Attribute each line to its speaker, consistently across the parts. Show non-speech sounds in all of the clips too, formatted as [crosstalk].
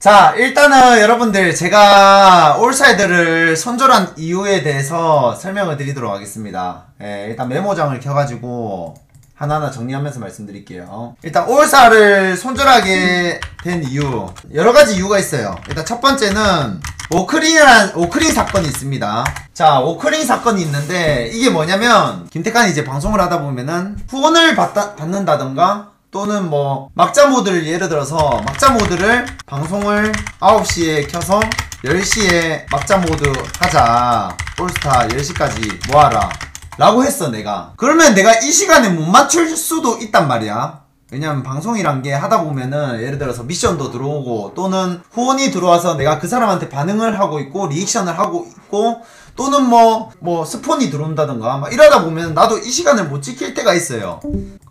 Speaker 1: 자, 일단은 여러분들 제가 올사이드를 손절한 이유에 대해서 설명을 드리도록 하겠습니다. 예, 일단 메모장을 켜가지고 하나하나 정리하면서 말씀드릴게요. 일단 올사를 손절하게 된 이유 여러 가지 이유가 있어요. 일단 첫 번째는 오크링이란 오크링 사건이 있습니다. 자, 오크링 사건이 있는데 이게 뭐냐면 김태칸이 이제 방송을 하다 보면은 후원을 받다, 받는다던가 또는 뭐 막자 모드를 예를 들어서 막자 모드를 방송을 9시에 켜서 10시에 막자 모드 하자. 올스타 10시까지 모아라. 라고 했어 내가. 그러면 내가 이 시간에 못 맞출 수도 있단 말이야. 왜냐면 방송이란 게 하다 보면은 예를 들어서 미션도 들어오고 또는 후원이 들어와서 내가 그 사람한테 반응을 하고 있고 reaction을 하고 있고 또는 뭐, 뭐, 스폰이 들어온다던가, 막 이러다 보면 나도 이 시간을 못 지킬 때가 있어요.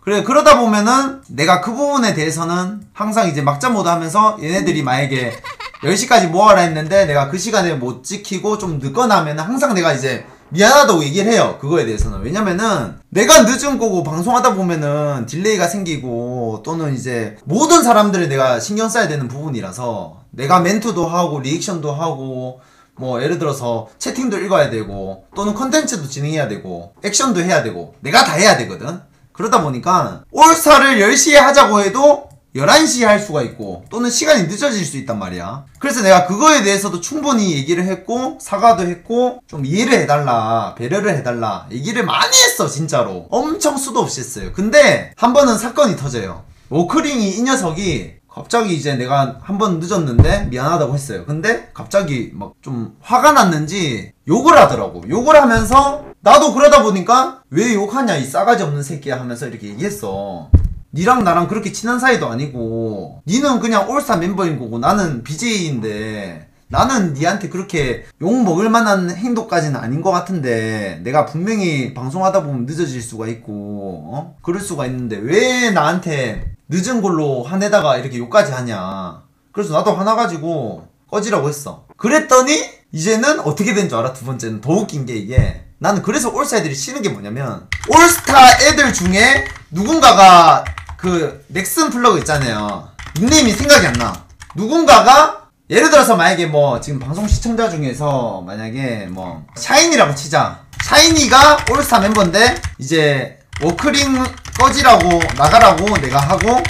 Speaker 1: 그래, 그러다 보면은 내가 그 부분에 대해서는 항상 이제 막자 모드 하면서 얘네들이 만약에 10시까지 모아라 했는데 내가 그 시간에 못 지키고 좀 늦거나 하면은 항상 내가 이제 미안하다고 얘기를 해요. 그거에 대해서는. 왜냐면은 내가 늦은 거고 방송하다 보면은 delay가 생기고 또는 이제 모든 사람들을 내가 신경 써야 되는 부분이라서 내가 멘트도 하고 reaction도 하고 뭐 예를 들어서 채팅도 읽어야 되고 또는 컨텐츠도 진행해야 되고 액션도 해야 되고 내가 다 해야 되거든. 그러다 보니까 올스타를 10시에 하자고 해도 11시에 할 수가 있고 또는 시간이 늦어질 수 있단 말이야. 그래서 내가 그거에 대해서도 충분히 얘기를 했고 사과도 했고 좀 이해를 해달라 배려를 해달라 얘기를 많이 했어 진짜로 엄청 수도 없이 했어요. 근데 한 번은 사건이 터져요. 오크링이 이 녀석이 갑자기 이제 내가 한 번 늦었는데 미안하다고 했어요. 근데 갑자기 막 좀 화가 났는지 욕을 하더라고. 욕을 하면서 나도 그러다 보니까 왜 욕하냐 이 싸가지 없는 새끼야 하면서 이렇게 얘기했어. 니랑 나랑 그렇게 친한 사이도 아니고 니는 그냥 올스타 멤버인 거고 나는 BJ인데 나는 니한테 그렇게 욕 먹을 만한 행동까지는 아닌 것 같은데 내가 분명히 방송하다 보면 늦어질 수가 있고 어? 그럴 수가 있는데 왜 나한테 늦은 걸로 화내다가 이렇게 욕까지 하냐. 그래서 나도 화나가지고 꺼지라고 했어. 그랬더니 이제는 어떻게 된 줄 알아? 두 번째는. 더 웃긴 게 이게. 나는 그래서 올스타 애들이 싫은 게 뭐냐면 올스타 애들 중에 누군가가 그 넥슨 플러그 있잖아요. 닉네임이 생각이 안 나. 누군가가 예를 들어서 만약에 뭐 지금 방송 시청자 중에서 만약에 뭐 샤이니라고 치자. 샤이니가 올스타 멤버인데 이제 오크링 꺼지라고 나가라고 내가 하고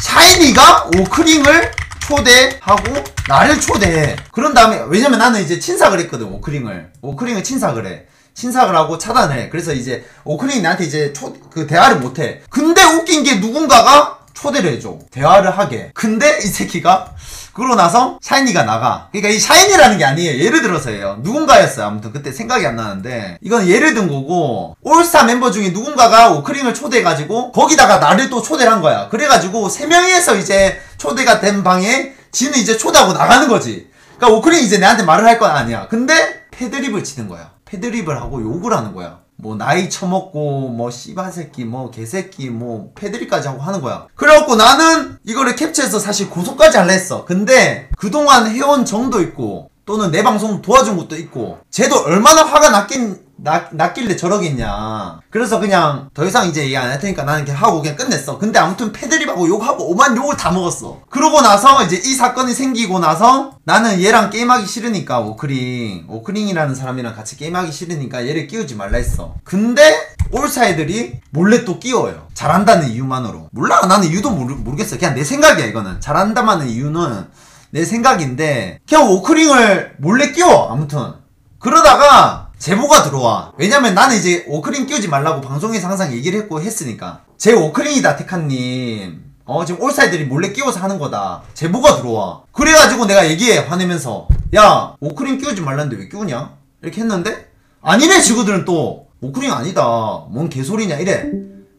Speaker 1: 샤이니가 오크링을 초대하고 나를 초대해. 그런 다음에 왜냐면 나는 이제 친삭을 했거든 오크링을. 오크링을 친삭을 해. 친삭을 하고 차단해. 그래서 이제 오크링이 나한테 이제 초, 그 대화를 못해. 근데 웃긴 게 누군가가 초대를 해줘. 대화를 하게. 근데 이 새끼가 그러고 나서 샤이니가 나가. 그러니까 이 샤이니라는 게 아니에요. 예를 들어서예요. 누군가였어요. 아무튼 그때 생각이 안 나는데 이건 예를 든 거고 올스타 멤버 중에 누군가가 오크링을 초대해가지고 거기다가 나를 또 초대를 한 거야. 그래가지고 세 명이서 이제 초대가 된 방에 지는 이제 초대하고 나가는 거지. 그러니까 오크링이 이제 내한테 말을 할 건 아니야. 근데 패드립을 치는 거야. 패드립을 하고 욕을 하는 거야 뭐 나이 처먹고 뭐 씨발 새끼 뭐 개새끼 뭐 패드립까지 하고 하는 거야. 그래갖고 나는 이거를 캡처해서 사실 고소까지 할라 했어. 근데 그동안 해온 정도 있고 또는 내 방송 도와준 것도 있고 쟤도 얼마나 화가 났긴 나, 났길래 저러겠냐. 그래서 그냥 더 이상 이제 얘기 안 할 테니까 나는 그냥 하고 그냥 끝냈어. 근데 아무튼 패드립하고 욕하고 오만 욕을 다 먹었어. 그러고 나서 이제 이 사건이 생기고 나서 나는 얘랑 게임하기 싫으니까 오크링 오크링이라는 사람이랑 같이 게임하기 싫으니까 얘를 끼우지 말라 했어. 근데 올사 애들이 몰래 또 끼워요. 잘한다는 이유만으로. 몰라. 나는 이유도 모르, 모르겠어. 그냥 내 생각이야 이거는. 잘한다마는 이유는 내 생각인데 그냥 오크링을 몰래 끼워 아무튼. 그러다가 제보가 들어와. 왜냐면 나는 이제 오크링 끼우지 말라고 방송에서 항상 얘기를 했고 했으니까. 쟤 오크링이다 테칸님. 어 지금 올사 애들이 몰래 끼워서 하는 거다. 제보가 들어와. 그래가지고 내가 얘기해 화내면서. 야 오크링 끼우지 말라는데 왜 끼우냐? 이렇게 했는데? 아니네 친구들은 또. 오크링 아니다. 뭔 개소리냐 이래.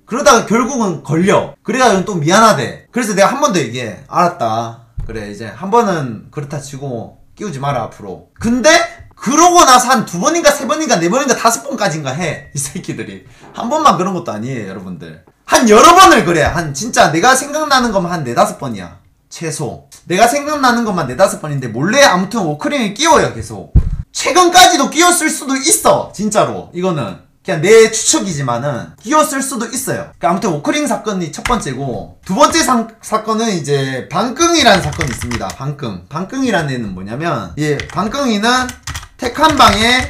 Speaker 1: 그러다가 결국은 걸려. 그래가지고 또 미안하대. 그래서 내가 한 번 더 얘기해. 알았다. 그래 이제 한 번은 그렇다 치고 끼우지 마라 앞으로. 근데 그러고 나서 한 두 번인가 세 번인가 네 번인가 다섯 번까지인가 해 이 새끼들이 한 번만 그런 것도 아니에요 여러분들 한 여러 번을 그래 한 진짜 내가 생각나는 것만 한 네다섯 번이야 최소 내가 생각나는 것만 네다섯 번인데 몰래 아무튼 오크링을 끼워요 계속 최근까지도 끼웠을 수도 있어 진짜로 이거는 그냥 내 추측이지만은 끼었을 수도 있어요. 그러니까 아무튼 오크링 사건이 첫 번째고 두 번째 사, 사건은 이제 방끙이라는 사건이 있습니다. 방끙. 방끙이라는 애는 뭐냐면 예, 방끙이는 테칸방의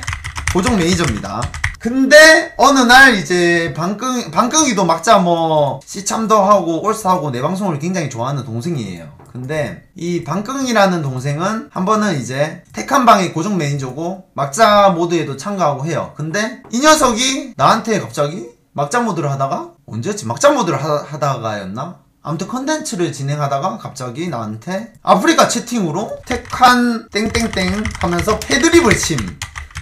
Speaker 1: 고정 매니저입니다. 근데 어느 날 이제 방끙 방끙이도 막자 뭐 시참도 하고 올스하고 내 방송을 굉장히 좋아하는 동생이에요. 근데 이 방끙이라는 동생은 한 번은 이제 테칸방의 고정 매니저고 막자 모드에도 참가하고 해요. 근데 이 녀석이 나한테 갑자기 막자 모드를 하다가 언제였지? 막자 모드를 하, 하다가였나? 아무튼 컨텐츠를 진행하다가 갑자기 나한테 아프리카 채팅으로 테칸 땡땡땡 하면서 패드립을 침.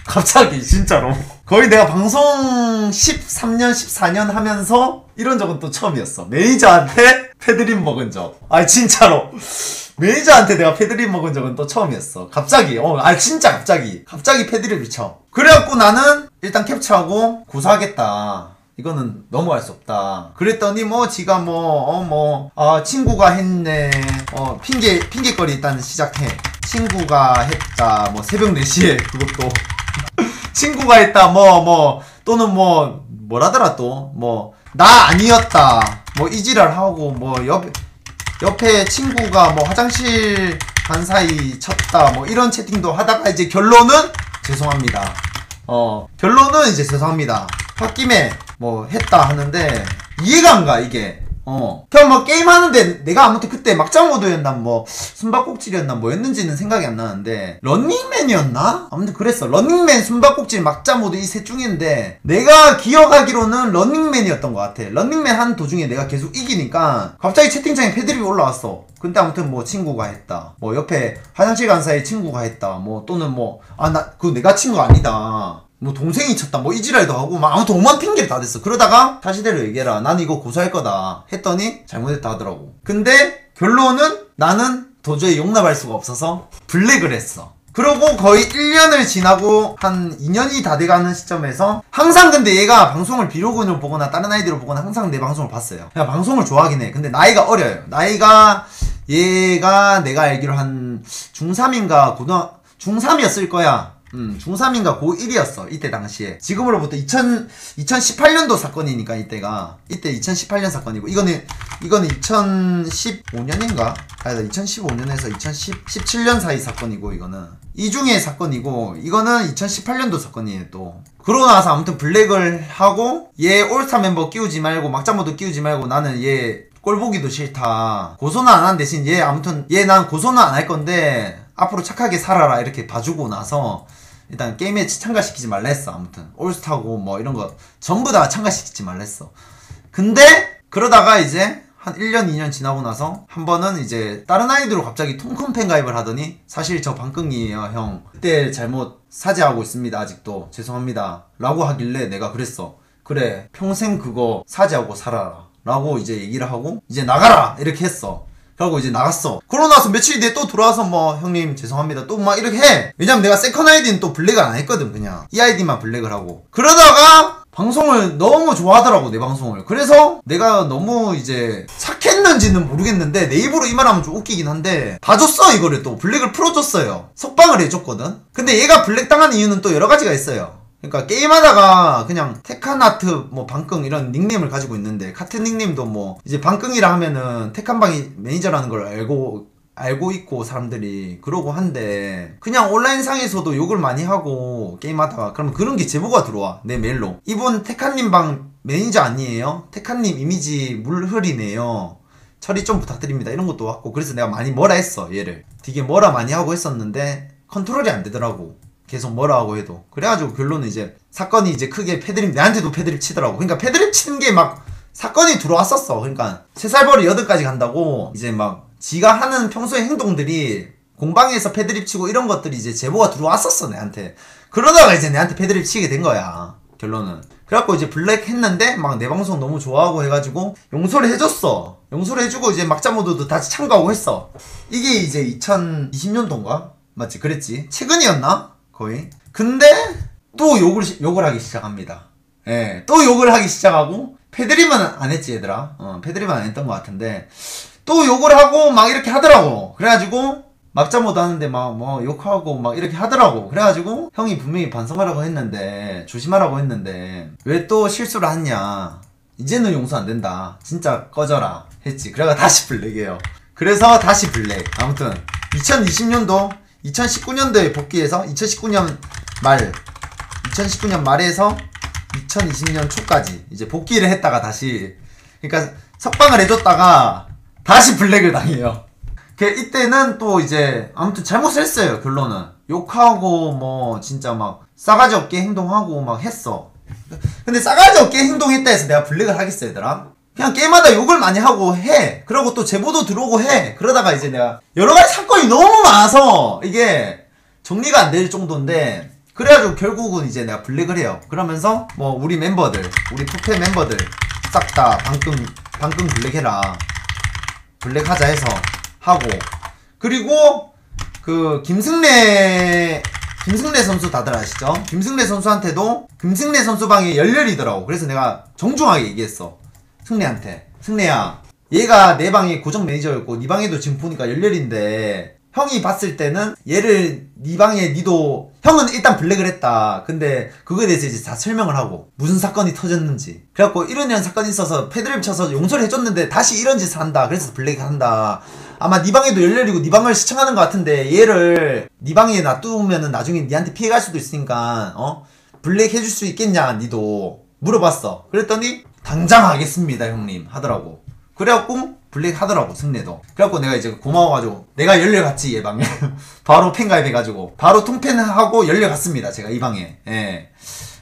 Speaker 1: 갑자기 진짜로. 거의 내가 방송 13년 14년 하면서 이런 적은 또 처음이었어. 매니저한테 패드립 먹은 적아 진짜로. 매니저한테 내가 패드립 먹은 적은 또 처음이었어. 갑자기 어아 진짜 갑자기. 갑자기 패드립을 쳐. 그래갖고 나는 일단 캡처하고 고소하겠다 이거는 넘어갈 수 없다. 그랬더니 뭐 지가 뭐어 뭐 아 친구가 했네. 어 핑계 핑계거리 일단 시작해. 친구가 했다. 뭐 새벽 4시에 [laughs] 그것도 [laughs] 친구가 했다 뭐뭐 또는 뭐 뭐라더라 또 뭐 나 아니었다 뭐 이지랄 하고 뭐 옆 옆에 친구가 뭐 화장실 간 사이 쳤다 뭐 이런 채팅도 하다가 이제 결론은 죄송합니다 어 결론은 이제 죄송합니다 홧김에 뭐 했다 하는데 이해가 안 가 이게 어. 그냥 뭐 게임하는데 내가 아무튼 그때 막장 모드였나 뭐 숨바꼭질이었나 뭐였는지는 생각이 안 나는데 런닝맨이었나? 아무튼 그랬어. 런닝맨 숨바꼭질 막장 모드 이 셋 중인데 내가 기억하기로는 런닝맨이었던 것 같아. 런닝맨 한 도중에 내가 계속 이기니까 갑자기 채팅창에 패드립이 올라왔어. 근데 아무튼 뭐 친구가 했다. 뭐 옆에 화장실 간 사이 친구가 했다. 뭐 또는 뭐 아 나그 내가 친구 아니다. 뭐 동생이 쳤다 뭐 이지랄도 하고 막 아무튼 오만 핑계를 다 댔어. 그러다가 사실대로 얘기해라. 난 이거 고소할 거다 했더니 잘못했다 하더라고. 근데 결론은 나는 도저히 용납할 수가 없어서 블랙을 했어. 그러고 거의 1년을 지나고 한 2년이 다 돼가는 시점에서 항상 근데 얘가 방송을 비로그로 보거나 다른 아이디로 보거나 항상 내 방송을 봤어요. 그냥 방송을 좋아하긴 해. 근데 나이가 어려요. 나이가 얘가 내가 알기로 한 중3인가 고등 중3이었을 거야 음, 중3인가 고1이었어. 이때 당시에. 지금으로부터 2000, 2018년도 사건이니까, 이때가. 이때 2018년 사건이고, 이거는, 이거는 2015년인가? 아니다, 2015년에서 2017년 사이 사건이고, 이거는. 이 중에 사건이고, 이거는 2018년도 사건이에요, 또. 그러고 나서 아무튼 블랙을 하고, 얘 올스타 멤버 끼우지 말고, 막장모드 끼우지 말고, 나는 얘 꼴 보기도 싫다. 고소는 안 한 대신 얘 아무튼, 얘 난 고소는 안 할 건데, 앞으로 착하게 살아라 이렇게 봐주고 나서 일단 게임에 참가시키지 말라 했어. 아무튼. 올스타고 뭐 이런 거 전부 다 참가시키지 말라 했어. 근데 그러다가 이제 한 1년 2년 지나고 나서 한 번은 이제 다른 아이들로 갑자기 통큰팬 가입을 하더니 사실 저 방끈이에요 형. 그때 잘못 사죄하고 있습니다 아직도. 죄송합니다. 라고 하길래 내가 그랬어. 그래 평생 그거 사죄하고 살아라. 라고 이제 얘기를 하고 이제 나가라! 이렇게 했어 그러고 이제 나갔어. 그러고 나서 며칠 뒤에 또 들어와서 뭐 형님 죄송합니다. 또 막 이렇게 해. 왜냐면 내가 세컨 아이디는 또 블랙을 안 했거든 그냥. 이 아이디만 블랙을 하고. 그러다가 방송을 너무 좋아하더라고 내 방송을 그래서 내가 너무 이제 착했는지는 모르겠는데 내 입으로 이 말하면 좀 웃기긴 한데 봐줬어 이거를 또 블랙을 풀어줬어요 석방을 해줬거든 근데 얘가 블랙 당한 이유는 또 여러 가지가 있어요 그러니까 게임하다가 그냥 테칸아트 뭐 방끙 이런 닉네임을 가지고 있는데 같은 닉네임도 뭐 이제 방끙이라 하면은 테칸방이 매니저라는 걸 알고 알고 있고 사람들이 그러고 한데 그냥 온라인 상에서도 욕을 많이 하고 게임하다가 그러면 그런 게 제보가 들어와 내 메일로. 이분 테칸님 방 매니저 아니에요? 테칸님 이미지 물 흐리네요. 처리 좀 부탁드립니다. 이런 것도 왔고 그래서 내가 많이 뭐라 했어 얘를. 되게 뭐라 많이 하고 했었는데 컨트롤이 안 되더라고 계속 뭐라 하고 해도. 그래가지고 결론은 이제 사건이 이제 크게 패드립 내한테도 패드립 치더라고. 그러니까 패드립 치는 게 막 사건이 들어왔었어. 그러니까 세살벌이 여덟까지 간다고 이제 막 지가 하는 평소의 행동들이 공방에서 패드립 치고 이런 것들이 이제 제보가 들어왔었어 내한테. 그러다가 이제 내한테 패드립 치게 된 거야 결론은. 그래갖고 이제 블랙 했는데 막 내 방송 너무 좋아하고 해가지고 용서를 해줬어. 용서를 해주고 이제 막자 모드도 다시 참가하고 했어. 이게 이제 2020년도인가? 맞지? 그랬지. 최근이었나? 거의. 근데 또 욕을 시- 욕을 하기 시작합니다. 예, 또 욕을 하기 시작하고 패드립은 안 했지 얘들아. 어, 패드립은 안 했던 것 같은데 또 욕을 하고 막 이렇게 하더라고. 그래가지고 막자 모드 하는데 막 뭐 욕하고 막 이렇게 하더라고. 그래가지고 형이 분명히 반성하라고 했는데 조심하라고 했는데 왜 또 실수를 하냐. 이제는 용서 안 된다. 진짜 꺼져라. 했지. 그래가 다시 블랙이에요. 그래서 다시 블랙. 아무튼 2020년도 2019년도에 복귀해서 2019년 말 2019년 말에서 2020년 초까지 이제 복귀를 했다가 다시 그러니까 석방을 해줬다가 다시 블랙을 당해요. 그 이때는 또 이제 아무튼 잘못을 했어요 결론은 욕하고 뭐 진짜 막 싸가지 없게 행동하고 막 했어. 근데 싸가지 없게 행동했다 해서 내가 블랙을 하겠어 얘들아? 그냥 게임마다 욕을 많이 하고 해. 그러고 또 제보도 들어오고 해. 그러다가 이제 내가 여러 가지 사건이 너무 많아서 이게 정리가 안 될 정도인데 그래가지고 결국은 이제 내가 블랙을 해요. 그러면서 뭐 우리 멤버들, 우리 투페 멤버들 싹 다 방끙 방끙 블랙해라. 블랙하자 해서 하고 그리고 그 김승래 김승래 선수 다들 아시죠? 김승래 선수한테도 김승래 선수 방에 열렬이더라고. 그래서 내가 정중하게 얘기했어. 승래한테. 승래야, 얘가 내 방에 고정 매니저였고 네 방에도 지금 보니까 열렬인데 형이 봤을 때는 얘를 네 방에 니도 형은 일단 블랙을 했다. 근데 그거에 대해서 이제 다 설명을 하고 무슨 사건이 터졌는지. 그래갖고 이런 이런 사건이 있어서 패드립 쳐서 용서를 해줬는데 다시 이런 짓을 한다. 그래서 블랙 한다. 아마 네 방에도 열렬이고 네 방을 시청하는 것 같은데 얘를 네 방에 놔두면은 나중에 니한테 피해갈 수도 있으니까 어 블랙 해줄 수 있겠냐 니도 물어봤어. 그랬더니 당장 하겠습니다 형님. 하더라고. 그래갖고 블랙 하더라고 승래도. 그래갖고 내가 이제 고마워가지고 내가 열려갔지 얘 방에. [laughs] 바로 팬 가입해가지고. 바로 통팬하고 열려갔습니다 제가 이 방에. 예.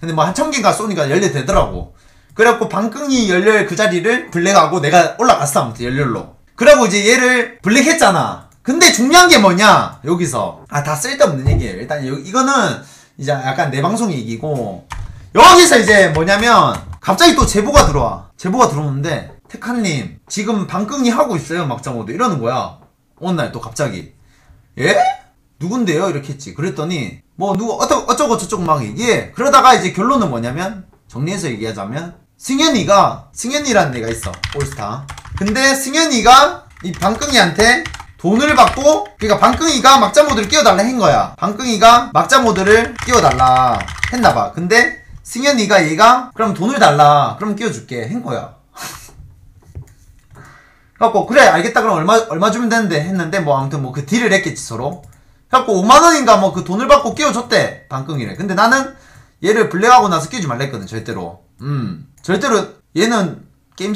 Speaker 1: 근데 뭐 한 천 개가 쏘니까 열려되더라고. 그래갖고 방끈이 열렬 그 자리를 블랙하고 내가 올라갔어 아무튼 열렬로. 그러고 이제 얘를 블랙 했잖아. 근데 중요한 게 뭐냐 여기서. 아 다 쓸데없는 얘기예요. 일단 여, 이거는 이제 약간 내 방송 얘기고. 여기서 이제 뭐냐면 갑자기 또 제보가 들어와. 제보가 들어오는데 테카님 지금 방끈이 하고 있어요 막장모드 이러는 거야. 어느 날 또 갑자기. 예? 누군데요? 이렇게 했지. 그랬더니 뭐 누구 어쩌, 어쩌고 저쩌고 막 얘기해. 그러다가 이제 결론은 뭐냐면 정리해서 얘기하자면 승현이가 승현이라는 애가 있어. 올스타. 근데 승현이가 이 방끈이한테 돈을 받고 그러니까 방끈이가 막자 모드를 끼워달라 한 거야. 방끈이가 막자 모드를 끼워달라 했나봐. 근데 승현이가 얘가? 그럼 돈을 달라. 그럼 끼워줄게. 한 거야. 갖고 그래 알겠다. 그럼 얼마 얼마 주면 되는데? 했는데 뭐 아무튼 뭐 그 딜을 했겠지 서로. 갖고 5만 원인가 뭐 그 돈을 받고 끼워줬대 방끈이래. 근데 나는 얘를 블랙하고 나서 끼우지 말라 했거든 절대로. 음. 절대로 얘는 게임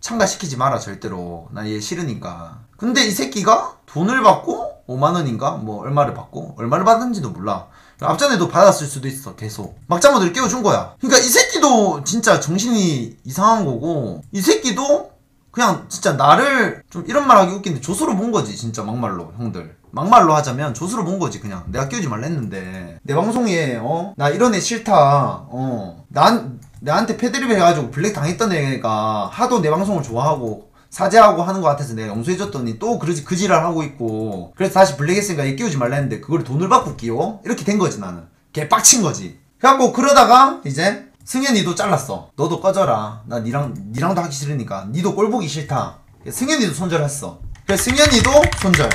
Speaker 1: 참가시키지 마라 절대로. 나 얘 싫으니까. 근데 이 새끼가 돈을 받고 5만 원인가 뭐 얼마를 받고 얼마를 받는지도 몰라 앞전에도 받았을 수도 있어 계속. 막자모드를 끼워준 거야. 그러니까 이 새끼도 진짜 정신이 이상한 거고 이 새끼도 그냥 진짜 나를 좀 이런 말 하기 웃긴데 좆으로 본 거지 진짜 막말로 형들. 막말로 하자면 좆으로 본 거지 그냥. 내가 끼우지 말라 했는데. 내 방송에 어 나 이런 애 싫다. 어난 나한테 패드립 해가지고 블랙 당했던 애가 하도 내 방송을 좋아하고 사죄하고 하는 것 같아서 내가 용서해줬더니 또 그러지 그 지랄 하고 있고 그래서 다시 블랙 했으니까 얘 끼우지 말라 했는데 그걸 돈을 받고 끼워 이렇게 된 거지 나는 개 빡친 거지 그래갖고 그러다가 이제 승현이도 잘랐어. 너도 꺼져라. 나 니랑 니랑도 하기 싫으니까. 니도 꼴 보기 싫다. 승현이도 손절했어. 그래 승현이도 손절.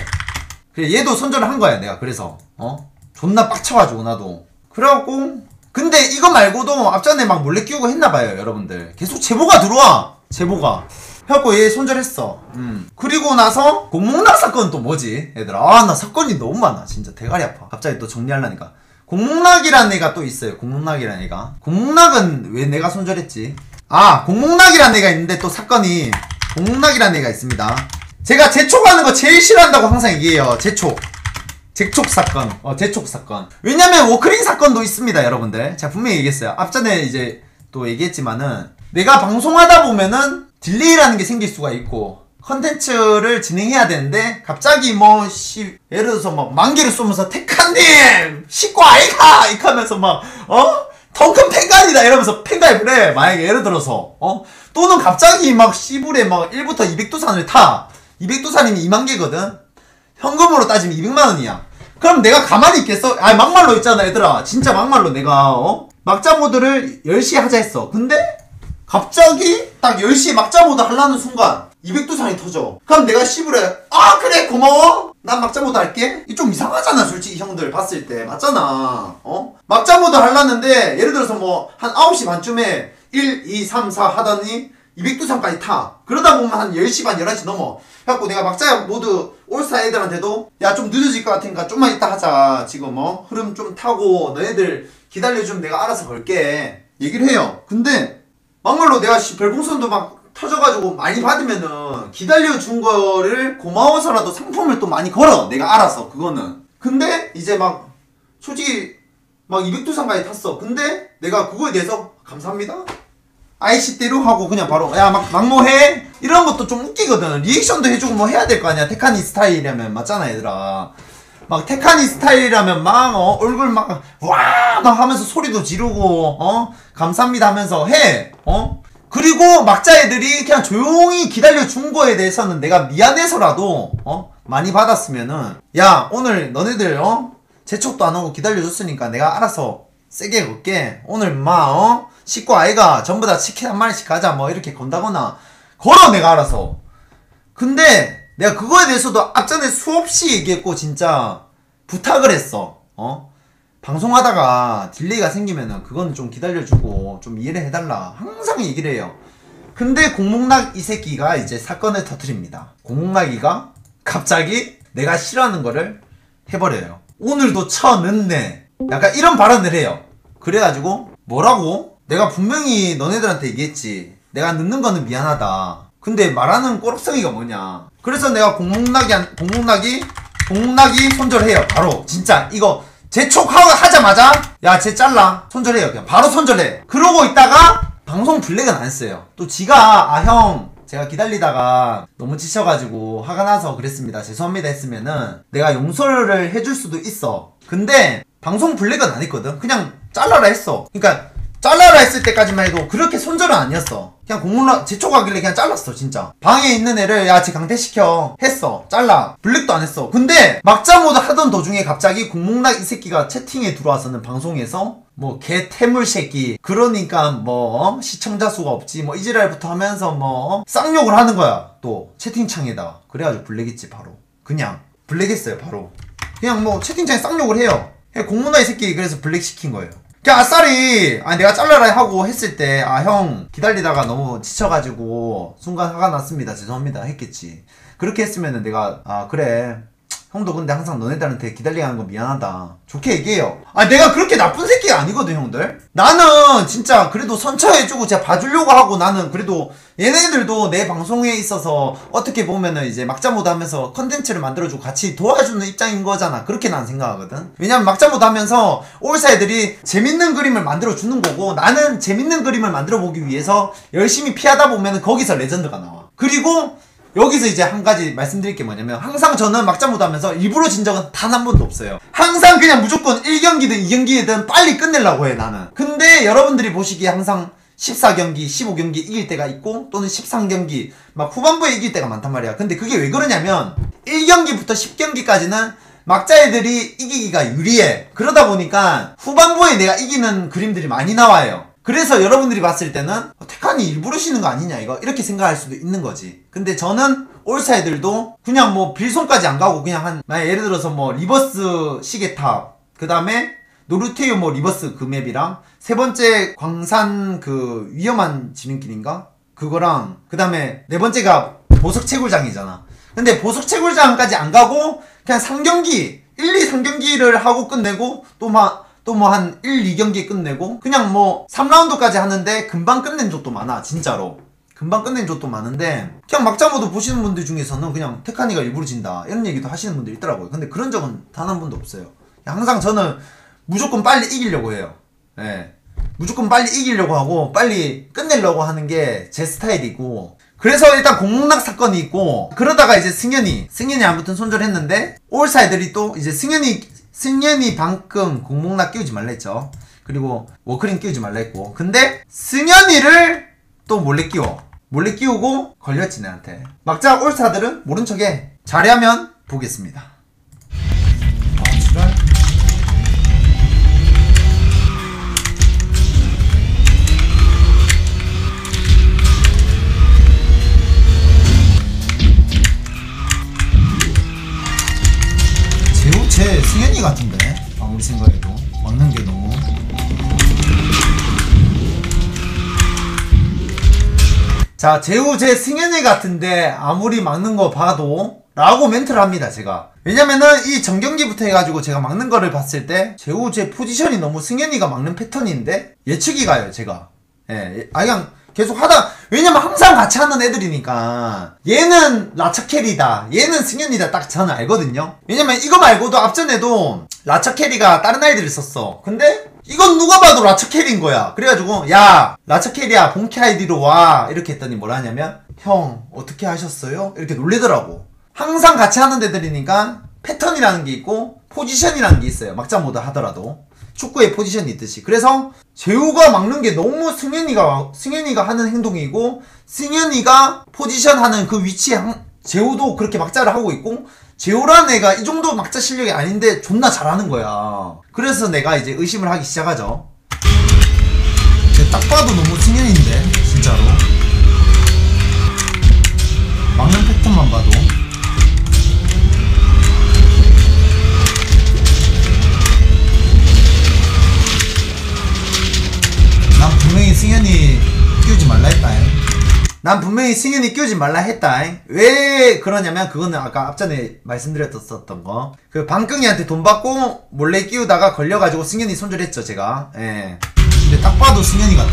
Speaker 1: 그래 얘도 손절을 한 거야 내가 그래서 어 존나 빡쳐가지고 나도. 그래갖고 근데 이거 말고도 앞전에 막 몰래 끼우고 했나봐요 여러분들. 계속 제보가 들어와. 제보가. 해갖고 얘 손절했어. 음. 그리고 나서 공문학 사건 또 뭐지? 얘들아. 아, 나 사건이 너무 많아. 진짜 대가리 아파. 갑자기 또 정리하려니까. 공목락이라는 애가 또 있어요. 공목락이라는 애가. 공목락은 왜 내가 손절했지? 아, 공목락이라는 애가 있는데 또 사건이 공목락이라는 애가 있습니다. 제가 재촉하는 거 제일 싫어한다고 항상 얘기해요. 재촉. 재촉 사건. 어, 재촉 사건. 왜냐면 워크링 사건도 있습니다, 여러분들. 제가 분명히 얘기했어요. 앞전에 이제 또 얘기했지만은 내가 방송하다 보면은 딜레이라는 게 생길 수가 있고 컨텐츠를 진행해야 되는데 갑자기 뭐 씨, 예를 들어서 막 만개를 쏘면서 테카님 식구 아이가 이렇게 하면서 막 어? 덩큰 팬가이다 이러면서 팬가입을 해 만약에 예를 들어서 어? 또는 갑자기 막 씨불에 막 1부터 200도산을 타 200도산이면 2만 개거든 현금으로 따지면 200만 원이야 그럼 내가 가만히 있겠어? 아 막말로 있잖아 얘들아 진짜 막말로 내가 어? 막자 모드를 10시에 하자 했어 근데 갑자기 딱 10시에 막자 모드 하려는 순간 200두산이 터져. 그럼 내가 씹으래. 아, 그래, 고마워. 난 막자 모드 할게. 이 좀 이상하잖아, 솔직히 형들 봤을 때. 맞잖아. 어? 막자 모드 하려는데, 예를 들어서 뭐, 한 9시 반쯤에 1, 2, 3, 4 하더니, 200두산까지 타. 그러다 보면 한 10시 반, 11시 넘어. 그래갖고 내가 막자 모드 올스타 애들한테도, 야, 좀 늦어질 것 같으니까 좀만 이따 하자. 지금 뭐, 흐름 좀 타고, 너희들 기다려주면 내가 알아서 걸게. 얘기를 해요. 근데, 막말로 내가 씨, 별풍선도 막 터져가지고 많이 받으면은 기다려준 거를 고마워서라도 상품을 또 많이 걸어. 내가 알아서, 그거는. 근데 이제 막, 솔직히 막 200두상까지 탔어. 근데 내가 그거에 대해서 감사합니다. 아이씨대로 하고 그냥 바로 야 막 막모해 이런 것도 좀 웃기거든 리액션도 해주고 뭐 해야 될 거 아니야 테카니 스타일이라면 맞잖아 얘들아 막 테카니 스타일이라면 막 어, 얼굴 막 와! 막 하면서 소리도 지르고 어? 감사합니다 하면서 해어? 그리고 막자 애들이 그냥 조용히 기다려 준 거에 대해서는 내가 미안해서라도 어? 많이 받았으면은. 야 오늘 너네들 어? 재촉도 안 하고 기다려 줬으니까 내가 알아서 세게 걸게. 오늘 마 어? 식구 아이가 전부 다 치킨 한 마리씩 가자. 뭐 이렇게 건다거나. 걸어 내가 알아서. 근데 내가 그거에 대해서도 앞전에 수없이 얘기했고 진짜 부탁을 했어. 어? 방송하다가 딜레이가 생기면은 그건 좀 기다려주고 좀 이해를 해달라. 항상 얘기를 해요. 근데 공목락 이 새끼가 이제 사건을 터트립니다. 공목락이가 갑자기 내가 싫어하는 거를 해버려요. 오늘도 쳐넣네. 약간 이런 발언을 해요. 그래가지고 뭐라고? 내가 분명히 너네들한테 얘기했지. 내가 늦는 거는 미안하다. 근데 말하는 꼬락성이가 뭐냐 그래서 내가 한- 공목락이 공목낙이 손절해요. 바로. 진짜. 이거 재촉하고 하자마자 야 쟤 잘라. 손절해요 그냥. 바로 손절해. 그러고 있다가 방송 블랙은 안 했어요. 또 지가 아 형 제가 기다리다가 너무 지쳐가지고 화가 나서 그랬습니다. 죄송합니다 했으면은 내가 용서를 해줄 수도 있어. 근데 방송 블랙은 안 했거든. 그냥 잘라라 했어. 그러니까 잘라라 했을 때까지만 해도 그렇게 손절은 아니었어. 그냥 공문라 재촉하길래 그냥 잘랐어 진짜. 방에 있는 애를 야쟤 강퇴시켜. 했어. 잘라. 블랙도 안 했어. 근데 막자 모드 하던 도중에 갑자기 공목락 이 새끼가 채팅에 들어와서는 방송에서 뭐 개 태물 새끼 그러니까 뭐 어? 시청자 수가 없지. 뭐 이지랄부터 하면서 뭐 어? 쌍욕을 하는 거야 또. 채팅창에다. 그래가지고 블랙했지 바로. 그냥. 블랙했어요 바로. 그냥 뭐 채팅창에 쌍욕을 해요. 공문화 이 새끼 그래서 블랙 시킨 거예요 그냥 아싸리 아 내가 잘라라 하고 했을 때 아 형 기다리다가 너무 지쳐가지고 순간 화가 났습니다. 죄송합니다. 했겠지. 그렇게 했으면은 내가 아 그래 형도 근데 항상 너네들한테 기다리게 하는 거 미안하다. 좋게 얘기해요. 아 내가 그렇게 나쁜 새끼가 아니거든 형들. 나는 진짜 그래도 선처해주고 제가 봐주려고 하고 나는 그래도 얘네들도 내 방송에 있어서 어떻게 보면은 이제 막자모드 하면서 컨텐츠를 만들어주고 같이 도와주는 입장인 거잖아. 그렇게 난 생각하거든. 왜냐면 막자모드 하면서 올사 애들이 재밌는 그림을 만들어 주는 거고 나는 재밌는 그림을 만들어 보기 위해서 열심히 피하다 보면은 거기서 레전드가 나와. 그리고 여기서 이제 한 가지 말씀드릴 게 뭐냐면 항상 저는 막자모드 하면서 일부러 진 적은 단 한 번도 없어요. 항상 그냥 무조건 1경기든 2경기든 빨리 끝내려고 해 나는. 근데 여러분들이 보시기에 항상 14경기, 15경기 이길 때가 있고 또는 13경기 막 후반부에 이길 때가 많단 말이야. 근데 그게 왜 그러냐면 1경기부터 10경기까지는 막자 애들이 이기기가 유리해. 그러다 보니까 후반부에 내가 이기는 그림들이 많이 나와요. 그래서 여러분들이 봤을 때는 어, 테칸이 일부러 지는 거 아니냐 이거 이렇게 생각할 수도 있는 거지. 근데 저는 올사 애들도 그냥 뭐 빌손까지 안 가고 그냥 한 만약 예를 들어서 뭐 리버스 시계탑 그 다음에 노르테유 뭐 리버스 그 맵이랑 세 번째 광산 그 위험한 지름길인가 그거랑 그 다음에 네 번째가 보석 채굴장이잖아. 근데 보석 채굴장까지 안 가고 그냥 3경기 1, 2, 3경기를 하고 끝내고 또 막 또 뭐 한 1, 2경기 끝내고 그냥 뭐 3라운드까지 하는데 금방 끝낸 적도 많아 진짜로. 금방 끝낸 적도 많은데 그냥 막자모드 보시는 분들 중에서는 그냥 테카니가 일부러 진다 이런 얘기도 하시는 분들 있더라고요. 근데 그런 적은 단 한 번도 없어요. 항상 저는 무조건 빨리 이기려고 해요. 예. 무조건 빨리 이기려고 하고 빨리 끝내려고 하는 게 제 스타일이고. 그래서 일단 공목락 사건이 있고 그러다가 이제 승현이 승현이 아무튼 손절했는데 올사 애들이 또 이제 승현이 승현이 방금 공목락 끼우지 말라 했죠. 그리고 워크링 끼우지 말라 했고. 근데 승현이를 또 몰래 끼워. 몰래 끼우고 걸렸지 내한테. 막자 올스타들은 모른 척해. 잘하면 보겠습니다 제 승현이 같은데 아무리 생각해도. 막는 게 너무. 자 제우 제 승현이 같은데 아무리 막는 거 봐도 라고 멘트를 합니다 제가. 왜냐면은 이 전경기부터 해가지고 제가 막는 거를 봤을 때 제우 제 포지션이 너무 승현이가 막는 패턴인데 예측이 가요 제가. 예, 아 그냥 계속 하다. 왜냐면 항상 같이 하는 애들이니까. 얘는 라차 캐리다. 얘는 승현이다. 딱 저는 알거든요. 왜냐면 이거 말고도 앞전에도 라차 캐리가 다른 아이들을 썼어. 근데 이건 누가 봐도 라차 캐리인 거야. 그래가지고 야 라차 캐리야 본캐 아이디로 와. 이렇게 했더니 뭐라 하냐면 형 어떻게 하셨어요? 이렇게 놀리더라고. 항상 같이 하는 애들이니까 패턴이라는 게 있고 포지션이라는 게 있어요. 막장 모드 하더라도 축구에 포지션이 있듯이. 그래서 재우가 막는 게 너무 승현이가 승현이가 하는 행동이고 승현이가 포지션 하는 그 위치에 항- 재우도 그렇게 막자를 하고 있고 재우라는 애가 이 정도 막자 실력이 아닌데 존나 잘하는 거야. 그래서 내가 이제 의심을 하기 시작하죠. 딱 봐도 너무 승현인데 진짜로. 막는 패턴만 봐도 승현이 끼우지 말라 했다잉. 난 분명히 승현이 끼우지 말라 했다잉. 왜 그러냐면 그거는 아까 앞전에 말씀드렸었던 거. 그 방끈이한테 돈 받고 몰래 끼우다가 걸려가지고 승현이 손절했죠 제가. 예. 근데 딱 봐도 승현이 같아.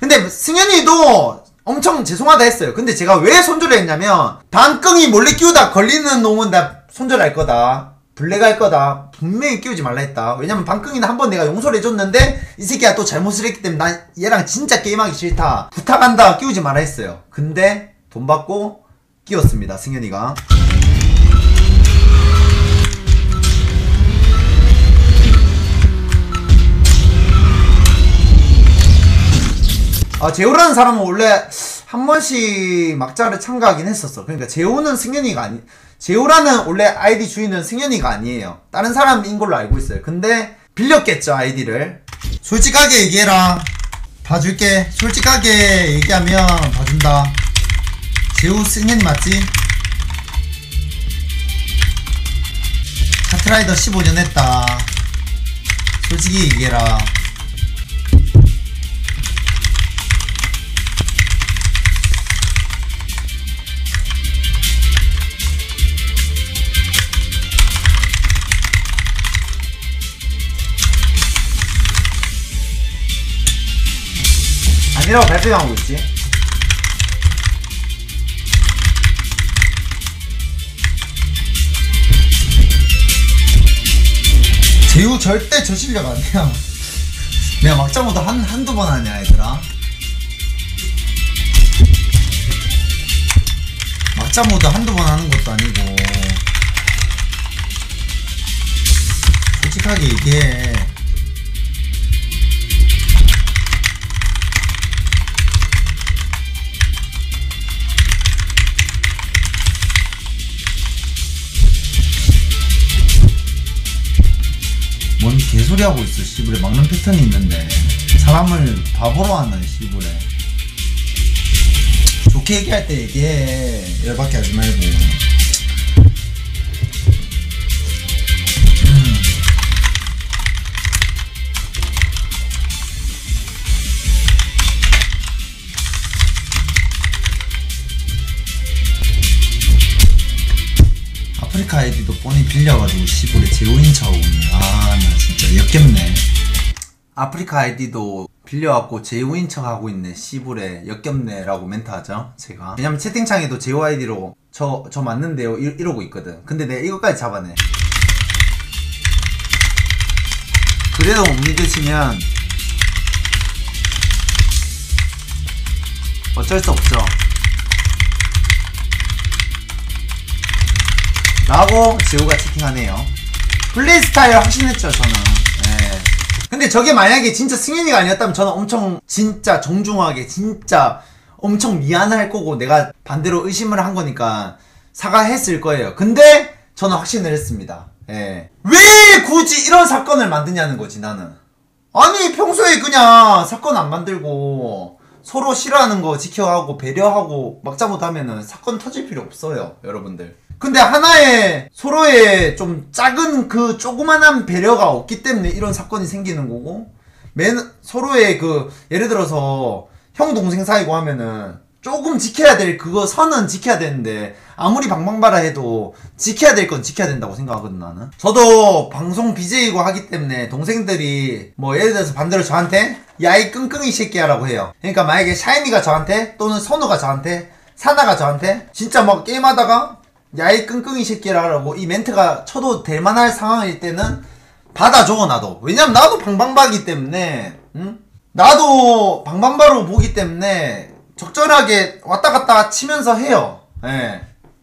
Speaker 1: 근데 승현이도 엄청 죄송하다 했어요. 근데 제가 왜 손절을 했냐면 방끈이 몰래 끼우다 걸리는 놈은 나 손절할 거다. 블랙할 거다. 분명히 끼우지 말라 했다. 왜냐면 방끈이는 한 번 내가 용서를 해줬는데 이 새끼가 또 잘못을 했기 때문에 난 얘랑 진짜 게임하기 싫다. 부탁한다. 끼우지 말라 했어요. 근데 돈 받고 끼웠습니다. 승현이가. 아, 재호라는 사람은 원래 한 번씩 막자를 참가하긴 했었어. 그러니까 재호는 승현이가 아니, 재호라는 원래 아이디 주인은 승현이가 아니에요. 다른 사람인 걸로 알고 있어요. 근데 빌렸겠죠, 아이디를. 솔직하게 얘기해라. 봐줄게. 솔직하게 얘기하면 봐준다. 재호 승현이 맞지? 카트라이더 15년 했다. 솔직히 얘기해라. 아니라고 발표하고 있지. 재우 절대 저 실력 아니야. [laughs] 내가 막자마자 한, 한두 번 하냐, 얘들아. 모드 한두 번 하는 것도 아니고. 솔직하게 얘기해. 개소리 하고 있어 씨부레. 막는 패턴이 있는데. 사람을 바보로 하는 씨부레. 좋게 얘기할 때 얘기해. 열받게 하지 말고 아프리카 아이디도 뻔히 빌려가지고 시골에 제오인 차오네 아나 진짜 역겹네. 아프리카 아이디도 빌려갖고 제오인 척 하고 있네. 시골에 역겹네 라고 멘트하죠 제가. 왜냐면 채팅창에도 제오 아이디로 저, 저 맞는데요 이, 이러고 있거든. 근데 내가 이것까지 잡아내. 그래도 못 믿으시면 어쩔 수 없죠 라고 지호가 채팅하네요. 플레이 스타일 확신했죠, 저는. 예. 근데 저게 만약에 진짜 승현이가 아니었다면 저는 엄청 진짜 정중하게 진짜 엄청 미안할 거고 내가 반대로 의심을 한 거니까 사과했을 거예요. 근데 저는 확신을 했습니다. 예. 왜 굳이 이런 사건을 만드냐는 거지, 나는. 아니, 평소에 그냥 사건 안 만들고 서로 싫어하는 거 지켜하고 배려하고 막자 못하면은 사건 터질 필요 없어요, 여러분들. 근데 하나의 서로의 좀 작은 그 조그만한 배려가 없기 때문에 이런 사건이 생기는 거고 맨 서로의 그 예를 들어서 형 동생 사이고 하면은 조금 지켜야 될 그거 선은 지켜야 되는데 아무리 방방바라 해도 지켜야 될 건 지켜야 된다고 생각하거든 나는. 저도 방송 BJ이고 하기 때문에 동생들이 뭐 예를 들어서 반대로 저한테 야이 끙끙이 새끼야라고 해요. 그러니까 만약에 샤이니가 저한테 또는 선우가 저한테 사나가 저한테 진짜 막 게임하다가 야이 끙끙이 새끼라고 이 멘트가 쳐도 될 만할 상황일 때는 받아줘 나도 왜냐면 나도 방방바기 때문에 응? 나도 방방바로 보기 때문에 적절하게 왔다 갔다 치면서 해요 예.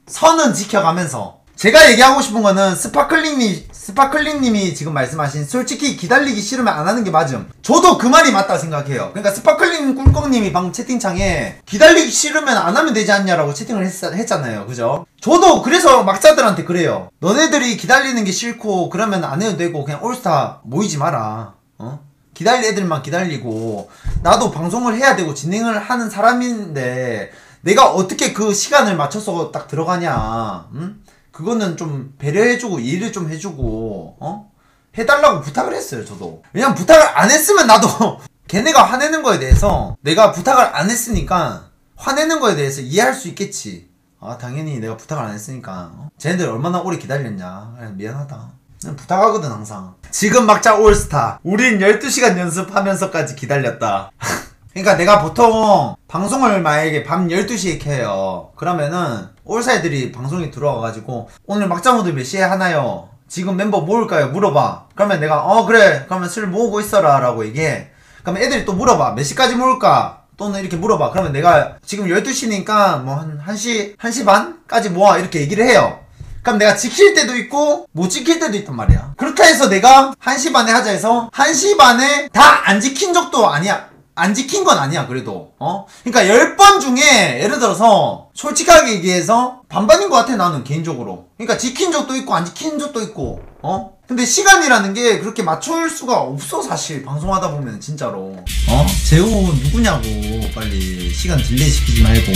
Speaker 1: 선은 지켜가면서 제가 얘기하고 싶은 거는 스파클링님 스파클링님이 지금 말씀하신 솔직히 기다리기 싫으면 안 하는 게 맞음. 저도 그 말이 맞다 생각해요. 그러니까 스파클링 꿀꺽님이 방금 채팅창에 기다리기 싫으면 안 하면 되지 않냐라고 채팅을 했, 했잖아요. 그죠? 저도 그래서 막자들한테 그래요. 너네들이 기다리는 게 싫고 그러면 안 해도 되고 그냥 올스타 모이지 마라. 어? 기다릴 애들만 기다리고 나도 방송을 해야 되고 진행을 하는 사람인데 내가 어떻게 그 시간을 맞춰서 딱 들어가냐. 응? 그거는 좀 배려해주고 이해를 좀 해주고 어? 해달라고 부탁을 했어요 저도. 왜냐면 부탁을 안 했으면 나도 [laughs] 걔네가 화내는 거에 대해서 내가 부탁을 안 했으니까 화내는 거에 대해서 이해할 수 있겠지. 아 당연히 내가 부탁을 안 했으니까. 어? 쟤네들 얼마나 오래 기다렸냐. 그래, 미안하다. 부탁하거든 항상. 지금 막자 올스타. 우린 12시간 연습하면서까지 기다렸다 [laughs] 그러니까 내가 보통 방송을 만약에 밤 12시에 켜요. 그러면은 올사애들이 방송에 들어와가지고 오늘 막자 모드 몇 시에 하나요? 지금 멤버 모을까요? 물어봐. 그러면 내가 어 그래. 그러면 술 모으고 있어라 라고 얘기해. 그러면 애들이 또 물어봐. 몇 시까지 모을까? 또는 이렇게 물어봐. 그러면 내가 지금 12시니까 뭐 한 1시 1시 반까지 모아. 이렇게 얘기를 해요. 그럼 내가 지킬 때도 있고 못 지킬 때도 있단 말이야. 그렇게 해서 내가 1시 반에 하자 해서 1시 반에 다 안 지킨 적도 아니야 안 지킨 건 아니야 그래도. 어? 그러니까 10번 중에 예를 들어서 솔직하게 얘기해서 반반인 것 같아 나는 개인적으로. 그러니까 지킨 적도 있고 안 지킨 적도 있고. 어? 근데 시간이라는 게 그렇게 맞출 수가 없어 사실. 방송하다 보면 진짜로. 어? 재호 누구냐고 빨리. 시간 딜레이 시키지 말고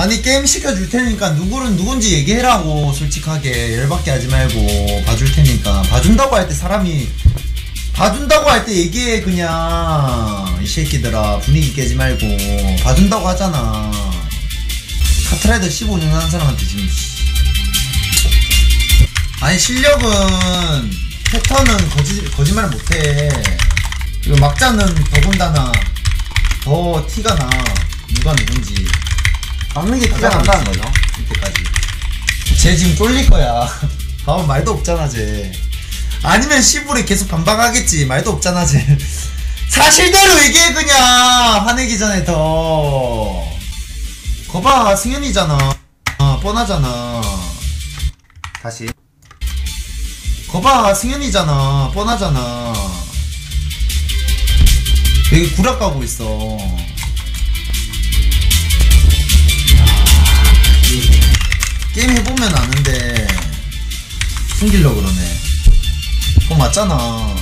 Speaker 1: 아니 게임 시켜줄 테니까 누구는 누군지 얘기해라고 솔직하게. 열받게 하지 말고 봐줄 테니까. 봐준다고 할 때 사람이 봐준다고 할 때 얘기해 그냥. 이 새끼들아 분위기 깨지 말고. 봐준다고 하잖아. 카트라이더 15년 하는 사람한테 지금 아니 실력은 패턴은 거짓, 거짓말 못해. 그리고 막자는 더군다나 더 티가 나. 누가 누군지 막는 게 티가 난다는 거죠 이때까지. 쟤 지금 쫄릴 거야. [laughs] 아 말도 없잖아 쟤. 아니면 시부리 계속 반박하겠지. 말도 없잖아 쟤. [laughs] 사실대로 얘기해 그냥. 화내기 전에 더. 거봐 승현이잖아. 아 뻔하잖아. 다시. 거봐 승현이잖아. 뻔하잖아. 여기 구락 가고 있어 게임 해보면 아는데 숨기려 그러네. 그거 맞잖아.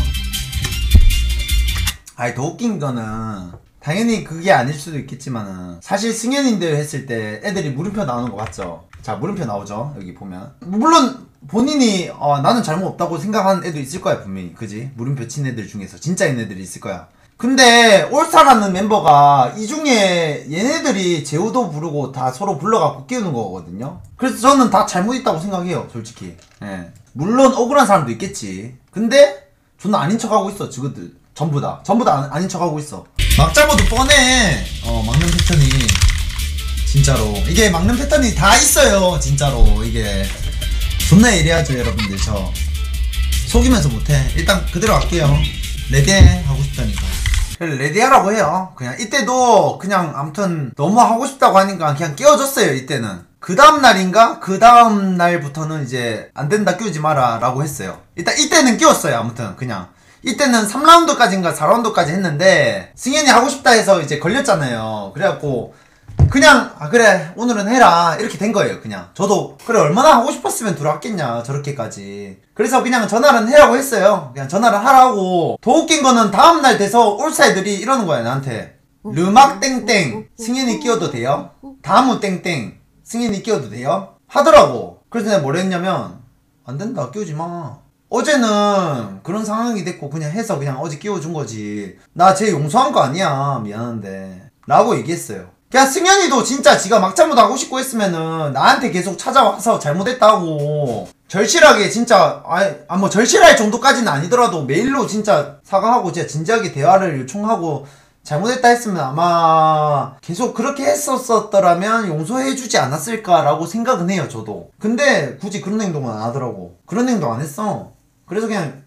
Speaker 1: 아니 더 웃긴 거는 당연히 그게 아닐 수도 있겠지만은 사실 승현인들 했을 때 애들이 물음표 나오는 거 봤죠? 자 물음표 나오죠 여기 보면. 물론 본인이 어, 나는 잘못 없다고 생각하는 애도 있을 거야 분명히. 그지? 물음표 친 애들 중에서 진짜인 애들이 있을 거야 근데 올스타라는 멤버가 이 중에 얘네들이 제우도 부르고 다 서로 불러갖고 끼우는 거거든요. 그래서 저는 다 잘못 있다고 생각해요, 솔직히. 예. 물론 억울한 사람도 있겠지. 근데 존나 아닌 척하고 있어, 지금들. 전부 다. 전부 다 아- 아닌 척하고 있어. 막자모도 뻔해. 어, 막는 패턴이. 진짜로. 이게 막는 패턴이 다 있어요, 진짜로. 이게. 존나 예리하죠, 여러분들. 저. 속이면서 못해. 일단 그대로 할게요. ready 하고 싶다니까. ready하라고 해요. 그냥 이때도 그냥 아무튼 너무 하고 싶다고 하니까 그냥 깨워줬어요. 이때는. 그 다음 날인가? 그 다음 날부터는 이제 안 된다 끼우지 마라 라고 했어요. 일단 이때는 끼웠어요. 아무튼 그냥. 이때는 3라운드까지인가 4라운드까지 했는데 승현이 하고 싶다 해서 이제 걸렸잖아요. 그래갖고 그냥 아 그래 오늘은 해라 이렇게 된 거예요 그냥 저도 그래 얼마나 하고 싶었으면 들어왔겠냐 저렇게까지 그래서 그냥 전화는 해라고 했어요 그냥 전화를 하라고 더 웃긴 거는 다음날 돼서 올사이들이 이러는 거야 나한테 르막 땡땡 승현이 끼워도 돼요? 다무 땡땡 승현이 끼워도 돼요? 하더라고. 그래서 내가 뭐라 했냐면 안 된다 끼우지 마. 어제는 그런 상황이 됐고 그냥 해서 그냥 어제 끼워준 거지. 나 쟤 용서한 거 아니야 미안한데. 라고 얘기했어요. 그냥 승현이도 진짜 지가 막장무도 하고 싶고 했으면은 나한테 계속 찾아와서 잘못했다고. 절실하게 진짜 아뭐 절실할 정도까지는 아니더라도 메일로 진짜 사과하고 진짜 진지하게 대화를 요청하고 잘못했다 했으면 아마 계속 그렇게 했었었더라면 용서해주지 않았을까라고 생각은 해요 저도. 근데 굳이 그런 행동은 안 하더라고. 그런 행동 안 했어. 그래서 그냥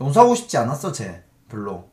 Speaker 1: 용서하고 싶지 않았어 쟤. 별로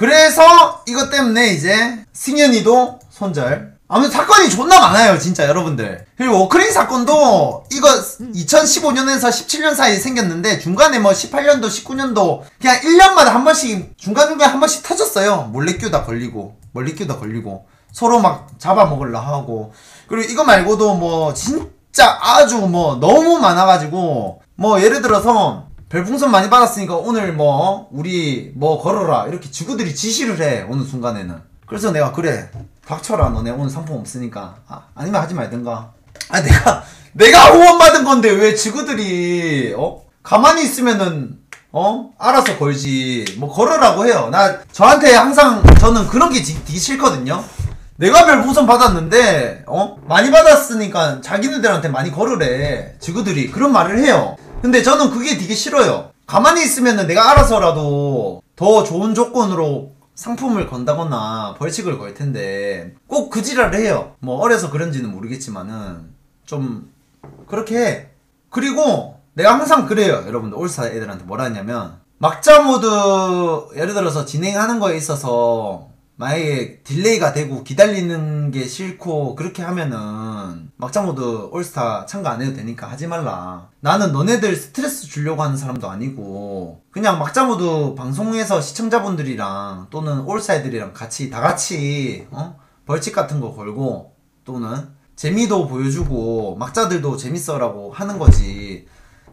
Speaker 1: 그래서 이것 때문에 이제 승현이도 손절. 아무튼 사건이 존나 많아요, 진짜 여러분들. 그리고 워크린 사건도 이거 2015년에서 17년 사이에 생겼는데 중간에 뭐 18년도, 19년도 그냥 1년마다 한 번씩 중간중간 한 번씩 터졌어요. 몰래 끼우다 걸리고, 멀리 끼우다 걸리고 서로 막 잡아먹으려 하고 그리고 이거 말고도 뭐 진짜 아주 뭐 너무 많아가지고 뭐 예를 들어서 별풍선 많이 받았으니까 오늘 뭐 우리 뭐 걸어라. 이렇게 지구들이 지시를 해 어느 순간에는. 그래서 내가 그래. 닥쳐라 너네. 오늘 상품 없으니까. 아, 아니면 하지 말든가. 아 내가 [laughs] 내가 후원받은 건데 왜 지구들이 어? 가만히 있으면은 어? 알아서 걸지. 뭐 걸으라고 해요. 나 저한테 항상 저는 그런 게 되게 싫거든요. 내가 별풍선 받았는데 어? 많이 받았으니까 자기네들한테 많이 걸으래. 지구들이 그런 말을 해요 근데 저는 그게 되게 싫어요. 가만히 있으면은 내가 알아서라도 더 좋은 조건으로 상품을 건다거나 벌칙을 걸 텐데 꼭 그 지랄을 해요. 뭐 어려서 그런지는 모르겠지만은 좀 그렇게 해. 그리고 내가 항상 그래요. 여러분들 올스타 애들한테 뭐라 했냐면 막자 모드 예를 들어서 진행하는 거에 있어서 만약에 딜레이가 되고 기다리는 게 싫고 그렇게 하면은 막장 모드 올스타 참가 안 해도 되니까 하지 말라. 나는 너네들 스트레스 주려고 하는 사람도 아니고 그냥 막장 모드 방송에서 시청자분들이랑 또는 올스타 애들이랑 같이 다 같이 어? 벌칙 같은 거 걸고 또는 재미도 보여주고 막자들도 재밌어라고 하는 거지.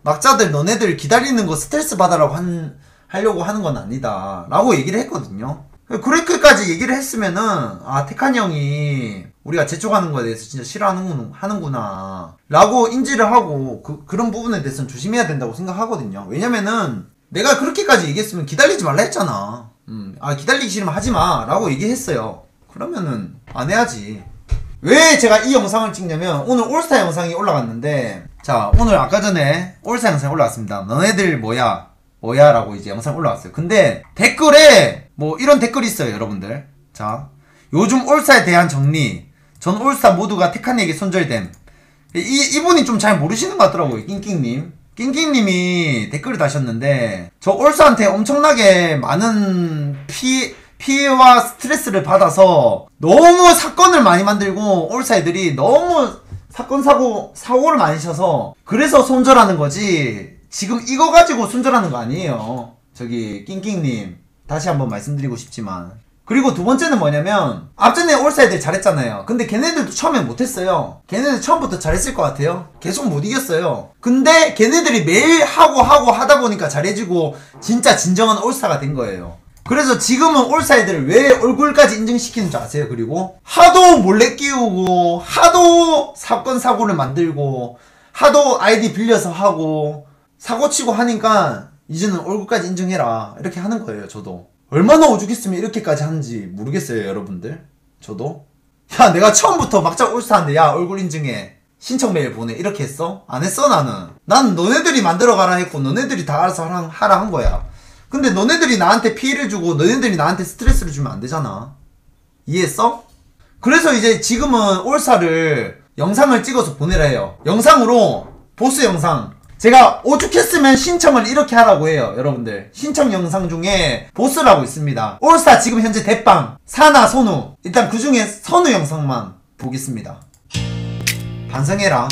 Speaker 1: 막자들 너네들 기다리는 거 스트레스 받아라고 한, 하려고 하는 건 아니다. 라고 얘기를 했거든요. 그렇게까지 얘기를 했으면은 아 테칸 형이 우리가 재촉하는 거에 대해서 진짜 싫어하는 하는구나 라고 인지를 하고 그, 그런 부분에 대해서는 조심해야 된다고 생각하거든요. 왜냐면은 내가 그렇게까지 얘기했으면 기다리지 말라 했잖아. 음, 아 기다리기 싫으면 하지마 라고 얘기했어요. 그러면은 안 해야지. 왜 제가 이 영상을 찍냐면 오늘 올스타 영상이 올라갔는데 자 오늘 아까 전에 올스타 영상이 올라왔습니다. 너네들 뭐야 뭐야 라고 이제 영상 올라왔어요. 근데 댓글에 뭐 이런 댓글이 있어요 여러분들. 자 요즘 올스타에 대한 정리. 전 올스타 모두가 테칸에게 손절됨. 이, 이분이 좀 잘 모르시는 것 같더라고요 낑낑님. 낑낑님이 댓글을 다셨는데 저 올스한테 엄청나게 많은 피 피해와 스트레스를 받아서 너무 사건을 많이 만들고 올사 애들이 너무 사건 사고 사고를 많이 쳐서 그래서 손절하는 거지. 지금 이거 가지고 손절하는 거 아니에요. 저기 낑낑님 다시 한번 말씀드리고 싶지만. 그리고 두 번째는 뭐냐면 앞전에 올사 애들 잘했잖아요. 근데 걔네들도 처음에 못했어요. 걔네들 처음부터 잘했을 것 같아요. 계속 못 이겼어요. 근데 걔네들이 매일 하고 하고 하다 보니까 잘해지고 진짜 진정한 올스타가 된 거예요. 그래서 지금은 올사 애들을 왜 얼굴까지 인증시키는 줄 아세요? 그리고 하도 몰래 끼우고 하도 사건 사고를 만들고 하도 아이디 빌려서 하고 사고치고 하니까 이제는 얼굴까지 인증해라. 이렇게 하는 거예요 저도. 얼마나 오죽했으면 이렇게까지 하는지 모르겠어요 여러분들. 저도. 야 내가 처음부터 막자 올스타인데 야 얼굴 인증해. 신청 메일 보내. 이렇게 했어? 안 했어 나는? 난 너네들이 만들어 가라 했고 너네들이 다 알아서 하라, 하라 한 거야. 근데 너네들이 나한테 피해를 주고 너네들이 나한테 스트레스를 주면 안 되잖아. 이해했어? 그래서 이제 지금은 올사를 영상을 찍어서 보내라 해요. 영상으로 보스 영상 제가 오죽했으면 신청을 이렇게 하라고 해요 여러분들. 신청 영상 중에 보스라고 있습니다. 올스타 지금 현재 대빵 사나 선우. 일단 그 중에 선우 영상만 보겠습니다. 반성해라.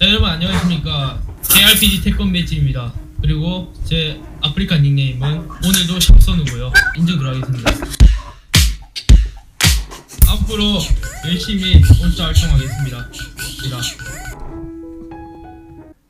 Speaker 2: 자 여러분 안녕하십니까. JRPG 태권 배지입니다. 그리고 제 아프리카 닉네임은 오늘도 샵선우고요. 인증 들어가겠습니다. 앞으로 열심히 올자 활동하겠습니다.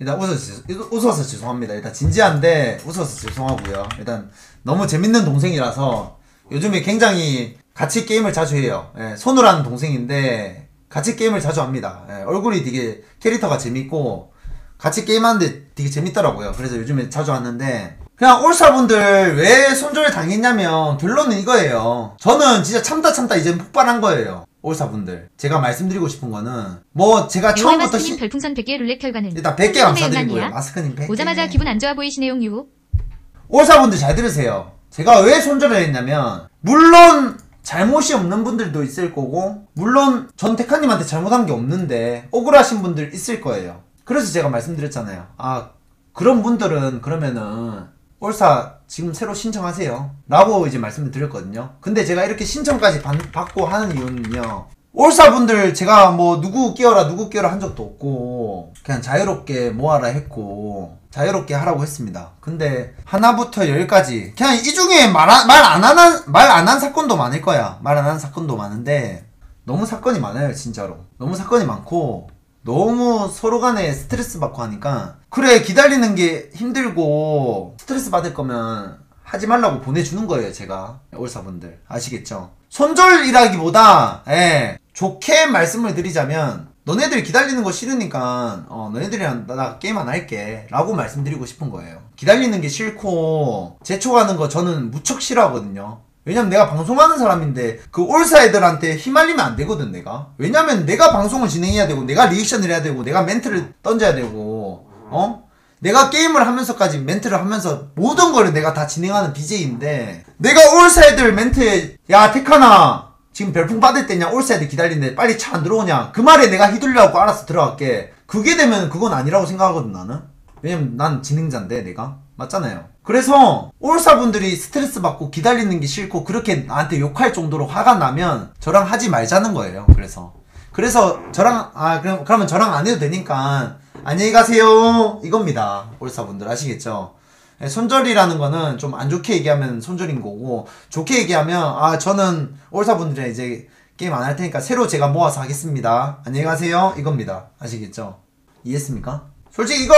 Speaker 1: 일단 웃어서, 웃어서 죄송합니다. 일단 진지한데 웃어서 죄송하고요. 일단 너무 재밌는 동생이라서 요즘에 굉장히 같이 게임을 자주 해요. 예, 손우라는 동생인데 같이 게임을 자주 합니다. 예, 얼굴이 되게 캐릭터가 재밌고 같이 게임하는데 되게 재밌더라고요. 그래서 요즘에 자주 왔는데 그냥 올사분들 왜 손절을 당했냐면 결론은 이거예요. 저는 진짜 참다 참다 이제 폭발한 거예요. 올사분들 제가 말씀드리고 싶은 거는 뭐 제가 처음부터 시-
Speaker 3: 별풍선 100개 룰렛 결과는
Speaker 1: 일단 100개
Speaker 3: 손님의
Speaker 1: 감사드리고요. 마스크님 100개.
Speaker 3: 오자마자 기분 안 좋아 보이시네요 유.
Speaker 1: 올사분들 잘 들으세요. 제가 왜 손절을 했냐면 물론 잘못이 없는 분들도 있을 거고 물론 전 테카님한테 잘못한 게 없는데 억울하신 분들 있을 거예요. 그래서 제가 말씀드렸잖아요. 아 그런 분들은 그러면은 올사 지금 새로 신청하세요. 라고 이제 말씀을 드렸거든요. 근데 제가 이렇게 신청까지 받- 받고 하는 이유는요. 올사 분들 제가 뭐 누구 끼워라 누구 끼워라 한 적도 없고 그냥 자유롭게 모아라 했고 자유롭게 하라고 했습니다. 근데 하나부터 열까지 그냥 이 중에 말 안 하는 말 안 한 사건도 많을 거야. 말 안 한 사건도 많은데 너무 사건이 많아요 진짜로. 너무 사건이 많고 너무 서로 간에 스트레스 받고 하니까 그래 기다리는 게 힘들고 스트레스 받을 거면 하지 말라고 보내주는 거예요 제가. 올사분들. 아시겠죠? 손절이라기보다 예, 좋게 말씀을 드리자면 너네들 기다리는 거 싫으니까 어, 너네들이랑 나, 나 게임 안 할게. 라고 말씀드리고 싶은 거예요. 기다리는 게 싫고 재촉하는 거 저는 무척 싫어하거든요 왜냐면 내가 방송하는 사람인데 그 올사 애들한테 휘말리면 안 되거든 내가. 왜냐면 내가 방송을 진행해야 되고 내가 리액션을 해야 되고 내가 멘트를 던져야 되고 어? 내가 게임을 하면서까지 멘트를 하면서 모든 거를 내가 다 진행하는 BJ인데 내가 올사 애들 멘트에 야 테카나 지금 별풍 받을 때냐 올사 애들 기다리는데 빨리 차 안 들어오냐 그 말에 내가 휘둘려갖고 알아서 들어갈게. 그게 되면 그건 아니라고 생각하거든 나는. 왜냐면 난 진행자인데 내가. 맞잖아요 그래서 올사분들이 스트레스 받고 기다리는 게 싫고 그렇게 나한테 욕할 정도로 화가 나면 저랑 하지 말자는 거예요 그래서. 그래서 저랑 아 그럼 그러면 저랑 안 해도 되니까 안녕히 가세요. 이겁니다. 올사분들 아시겠죠? 예, 손절이라는 거는 좀 안 좋게 얘기하면 손절인 거고 좋게 얘기하면 아 저는 올사분들이 이제 게임 안 할 테니까 새로 제가 모아서 하겠습니다. 안녕히 가세요. 이겁니다. 아시겠죠? 이해했습니까? 솔직히 이거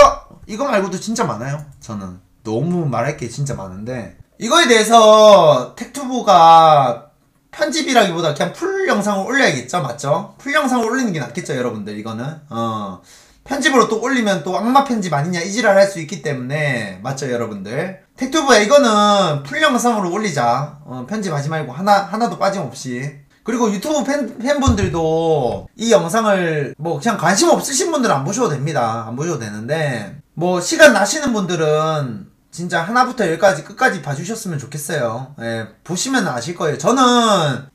Speaker 1: 이거 말고도 진짜 많아요 저는 너무 말할 게 진짜 많은데 이거에 대해서 텍투브가 편집이라기보다 그냥 full 영상을 올려야겠죠? 맞죠? full 영상을 올리는 게 낫겠죠 여러분들 이거는? 어. 편집으로 또 올리면 또 악마 편집 아니냐 이지랄 할 수 있기 때문에. 맞죠 여러분들? 텍투브야 이거는 full 영상으로 올리자. 어, 편집하지 말고 하나 하나도 빠짐없이. 그리고 유튜브 팬, 팬분들도 이 영상을 뭐 그냥 관심 없으신 분들은 안 보셔도 됩니다. 안 보셔도 되는데 뭐 시간 나시는 분들은 진짜 하나부터 열까지 끝까지 봐주셨으면 좋겠어요. 예, 보시면 아실 거예요. 저는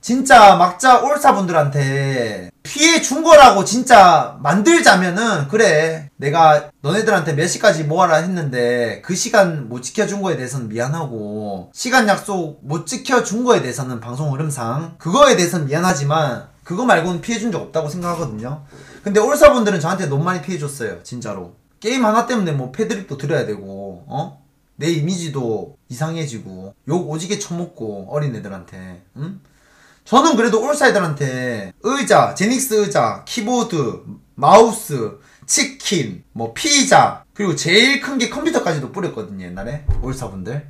Speaker 1: 진짜 막자 올사분들한테 피해 준 거라고 진짜 만들자면은 그래 내가 너네들한테 몇 시까지 모아라 했는데 그 시간 못 지켜준 거에 대해서는 미안하고 시간 약속 못 지켜준 거에 대해서는 방송 흐름상 그거에 대해서는 미안하지만 그거 말고는 피해 준 적 없다고 생각하거든요. 근데 올사분들은 저한테 너무 많이 피해 줬어요. 진짜로. 게임 하나 때문에 뭐 패드립도 드려야 되고 어? 내 이미지도 이상해지고 욕 오지게 처먹고 어린애들한테 응? 저는 그래도 올사이들한테 의자, 제닉스 의자, 키보드, 마우스, 치킨, 뭐 피자 그리고 제일 큰 게 컴퓨터까지도 뿌렸거든요 옛날에. 올사분들.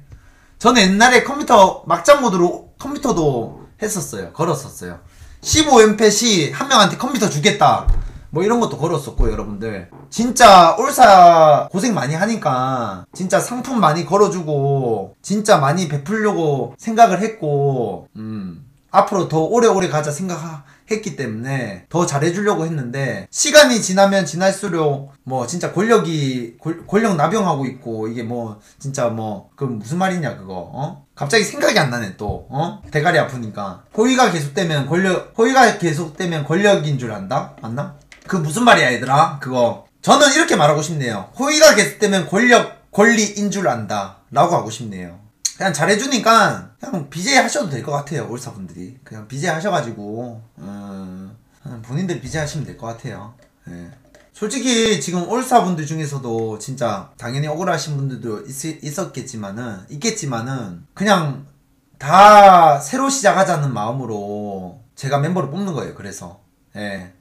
Speaker 1: 저는 옛날에 컴퓨터 막장 모드로 컴퓨터도 했었어요. 걸었었어요. 15MP 한 명한테 컴퓨터 주겠다 뭐 이런 것도 걸었었고 여러분들. 진짜 올사 고생 많이 하니까 진짜 상품 많이 걸어주고 진짜 많이 베풀려고 생각을 했고 음 앞으로 더 오래오래 가자 생각했기 때문에 더 잘해주려고 했는데 시간이 지나면 지날수록 뭐 진짜 권력이 권- 권력 남용하고 있고 이게 뭐 진짜 뭐 그 무슨 말이냐 그거 어? 갑자기 생각이 안 나네 또 어? 대가리 아프니까. 호의가 계속되면 권력 호의가 계속되면 권력인 줄 안다? 맞나 그 무슨 말이야 얘들아? 그거. 저는 이렇게 말하고 싶네요. 호의가 계속되면 권력 권리인 줄 안다. 라고 하고 싶네요. 그냥 잘해주니까 그냥 BJ 하셔도 될 것 같아요 올사분들이. 그냥 BJ 하셔가지고 음, 그냥 본인들 BJ 하시면 될 것 같아요. 예. 솔직히 지금 올사분들 중에서도 진짜 당연히 억울하신 분들도 있, 었겠지만은 있겠지만은 그냥 다 새로 시작하자는 마음으로 제가 멤버를 뽑는 거예요 그래서. 예.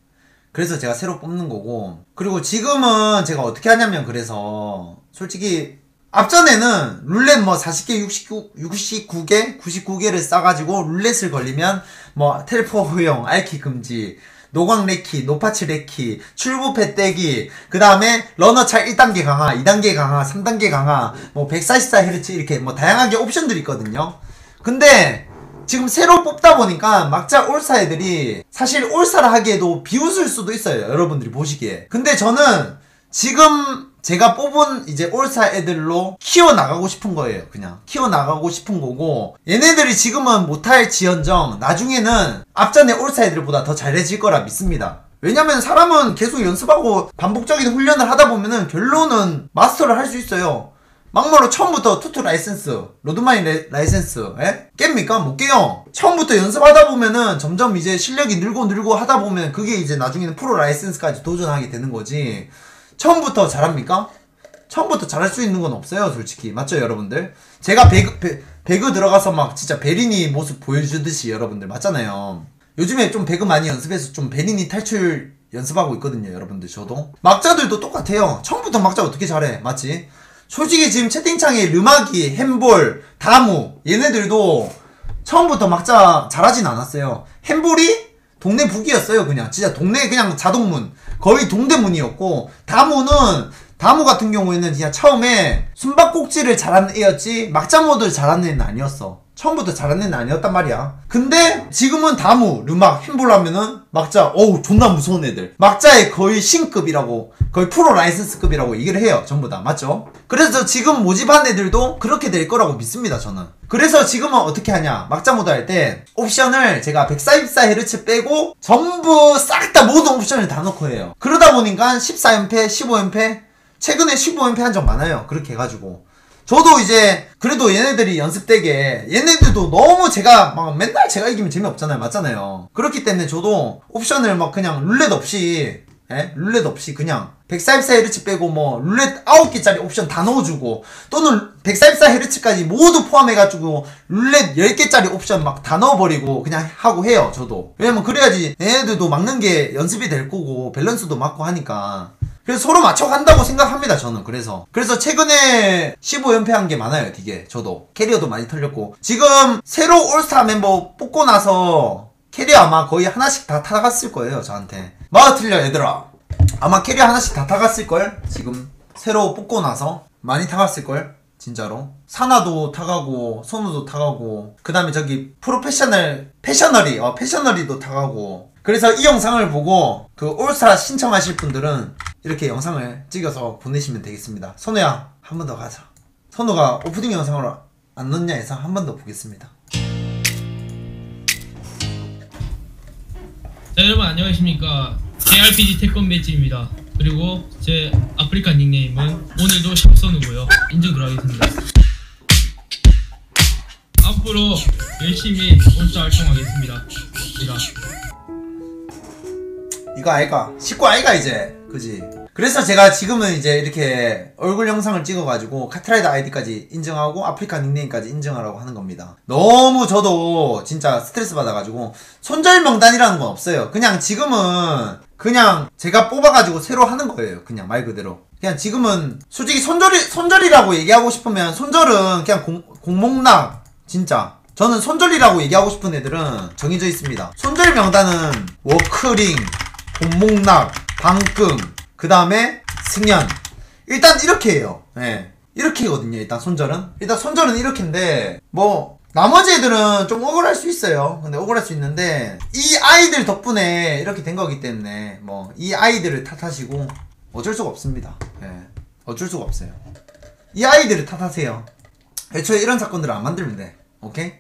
Speaker 1: 그래서 제가 새로 뽑는 거고 그리고 지금은 제가 어떻게 하냐면 그래서 솔직히 앞전에는 룰렛 뭐 40개, 69, 69개, 99개를 싸가지고 룰렛을 걸리면 뭐 텔포 허용, 알키 금지, 노광 레키, 노파치 레키, 출부패 떼기, 그 다음에 러너차 1단계 강화, 2단계 강화, 3단계 강화, 뭐 144Hz 이렇게 뭐 다양하게 옵션들이 있거든요. 근데 지금 새로 뽑다 보니까 막자 올사 애들이 사실 올사를 하기에도 비웃을 수도 있어요. 여러분들이 보시기에. 근데 저는 지금 제가 뽑은 이제 올사 애들로 키워나가고 싶은 거예요. 그냥. 키워나가고 싶은 거고. 얘네들이 지금은 못할지언정, 나중에는 앞전에 올사 애들보다 더 잘해질 거라 믿습니다. 왜냐면 사람은 계속 연습하고 반복적인 훈련을 하다 보면은 결론은 마스터를 할 수 있어요. 막말로 처음부터 투투 라이센스, 로드마인 레- 라이센스, 에? 깹니까? 못 깨요. 처음부터 연습하다 보면은 점점 이제 실력이 늘고 늘고 하다 보면 그게 이제 나중에는 프로 라이센스까지 도전하게 되는 거지. 처음부터 잘합니까? 처음부터 잘할 수 있는 건 없어요, 솔직히. 맞죠, 여러분들? 제가 배그, 배, 배그 들어가서 막 진짜 베리니 모습 보여주듯이 여러분들 맞잖아요. 요즘에 좀 배그 많이 연습해서 좀 베리니 탈출 연습하고 있거든요, 여러분들. 저도. 막자들도 똑같아요. 처음부터 막자 어떻게 잘해? 맞지? 솔직히 지금 채팅창에 르마기, 햄볼, 다무, 얘네들도 처음부터 막자 잘하진 않았어요. 햄볼이 동네 북이었어요, 그냥. 진짜 동네 그냥 자동문. 거의 동대문이었고, 다무는, 다무 같은 경우에는 그냥 처음에 숨바꼭질을 잘하는 애였지, 막자 모드를 잘하는 애는 아니었어. 처음부터 잘하는 애는 아니었단 말이야. 근데 지금은 다무, 르막, 햄볼 하면은 막자, 어우, 존나 무서운 애들. 막자의 거의 신급이라고, 거의 프로 라이센스급이라고 얘기를 해요, 전부 다. 맞죠? 그래서 지금 모집한 애들도 그렇게 될 거라고 믿습니다, 저는. 그래서 지금은 어떻게 하냐. 막자 모드 할 때, 옵션을 제가 144Hz 빼고, 전부 싹 다 모든 옵션을 다 넣고 해요. 그러다 보니까 14연패, 15연패, 최근에 15연패 한적 많아요. 그렇게 해가지고. 저도 이제 그래도 얘네들이 연습되게 얘네들도 너무 제가 막 맨날 제가 이기면 재미없잖아요. 맞잖아요. 그렇기 때문에 저도 옵션을 막 그냥 룰렛 없이 예? 룰렛 없이 그냥 144Hz 빼고 뭐 룰렛 9개짜리 옵션 다 넣어주고 또는 144Hz까지 모두 포함해가지고 룰렛 10개짜리 옵션 막 다 넣어버리고 그냥 하고 해요 저도. 왜냐면 그래야지 얘네들도 막는 게 연습이 될 거고 밸런스도 맞고 하니까 그래서 서로 맞춰간다고 생각합니다, 저는. 그래서. 그래서 최근에 15연패한 게 많아요, 되게. 저도. 캐리어도 많이 털렸고. 지금 새로 올스타 멤버 뽑고 나서 캐리어 아마 거의 하나씩 다 타갔을 거예요, 저한테. 뭐가 틀려, 얘들아. 아마 캐리어 하나씩 다 타갔을걸? 지금 새로 뽑고 나서. 많이 타갔을걸? 진짜로. 사나도 타가고, 선우도 타가고, 그 다음에 저기 프로페셔널, 패셔널이, 어, 패셔널이도 타가고. 그래서 이 영상을 보고 그 올스타 신청하실 분들은 이렇게 영상을 찍어서 보내시면 되겠습니다. 선우야, 한 번 더 가자. 선우가 오프닝 영상으로 안 넣냐 해서 한 번 더 보겠습니다.
Speaker 2: 자 여러분 안녕하십니까. JRPG 태권 배지입니다. 그리고 제 아프리카 닉네임은 오늘도 샵선우고요. 인증 들어가겠습니다. 앞으로 열심히 올스타 활동하겠습니다. 제가
Speaker 1: 이거 아이가 식구 아이가 이제 그지? 그래서 제가 지금은 이제 이렇게 얼굴 영상을 찍어가지고 카트라이더 아이디까지 인증하고 아프리카 닉네임까지 인증하라고 하는 겁니다. 너무 저도 진짜 스트레스 받아가지고 손절 명단이라는 건 없어요. 그냥 지금은 그냥 제가 뽑아가지고 새로 하는 거예요. 그냥 말 그대로. 그냥 지금은 솔직히 손절이 손절이라고 얘기하고 싶으면 손절은 그냥 공, 공목락 진짜. 저는 손절이라고 얘기하고 싶은 애들은 정해져 있습니다. 손절 명단은 워크링 본목락, 방금, 그 다음에 승연. 일단 이렇게 해요. 예. 이렇게거든요, 일단 손절은. 일단 손절은 이렇게인데, 뭐, 나머지 애들은 좀 억울할 수 있어요. 근데 억울할 수 있는데, 이 아이들 덕분에 이렇게 된 거기 때문에, 뭐, 이 아이들을 탓하시고, 어쩔 수가 없습니다. 예. 어쩔 수가 없어요. 이 아이들을 탓하세요. 애초에 이런 사건들을 안 만들면 돼. 오케이?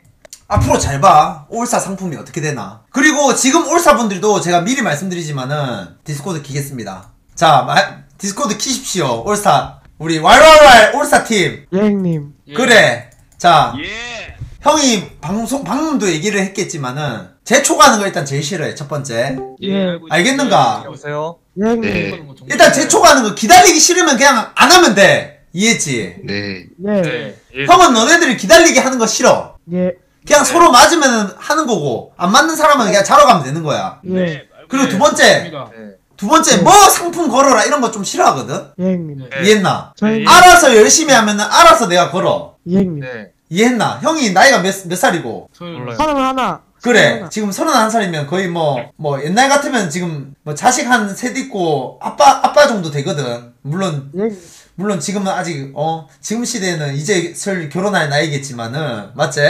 Speaker 1: 앞으로 잘 봐. 올사 상품이 어떻게 되나. 그리고 지금 올사 분들도 제가 미리 말씀드리지만은 디스코드 키겠습니다. 자, 마- 디스코드 키십시오. 올사. 우리 왈왈왈 올사 팀.
Speaker 4: 예, 형님.
Speaker 1: 그래. 자,
Speaker 5: 예.
Speaker 1: 형이 방송, 방금도 얘기를 했겠지만은, 재촉하는 거 일단 제일 싫어해. 첫 번째.
Speaker 4: 예.
Speaker 1: 알겠는가?
Speaker 5: 여보세요?
Speaker 4: 예, 형님.
Speaker 5: 네.
Speaker 1: 일단 재촉하는 거 기다리기 싫으면 그냥 안 하면 돼. 이해했지?
Speaker 6: 네.
Speaker 4: 예.
Speaker 5: 네. 예.
Speaker 1: 형은 너네들이 기다리게 하는 거 싫어.
Speaker 4: 예.
Speaker 1: 그냥 서로 맞으면 하는 거고 안 맞는 사람은 그냥 자러 가면 되는 거야.
Speaker 4: 예.
Speaker 1: 그리고 두 번째.
Speaker 5: 네.
Speaker 1: 두 번째 뭐 상품 걸어라 이런 거 좀 싫어하거든?
Speaker 4: 예
Speaker 2: 네.
Speaker 1: 이해했나?
Speaker 4: 저희
Speaker 1: 알아서 열심히 하면은 알아서 내가 걸어.
Speaker 4: 예
Speaker 5: 네.
Speaker 1: 이해했나? 형이 나이가 몇, 몇 살이고?
Speaker 2: 서른
Speaker 5: 몰라요.
Speaker 4: 서른 하나.
Speaker 1: 그래. 지금 서른한 살이면 거의 뭐 뭐 옛날 같으면 지금 뭐 자식 한 셋 있고 아빠 아빠 정도 되거든. 물론
Speaker 4: 예
Speaker 1: 물론 지금은 아직 어 지금 시대에는 이제 슬 결혼할 나이겠지만은 맞지?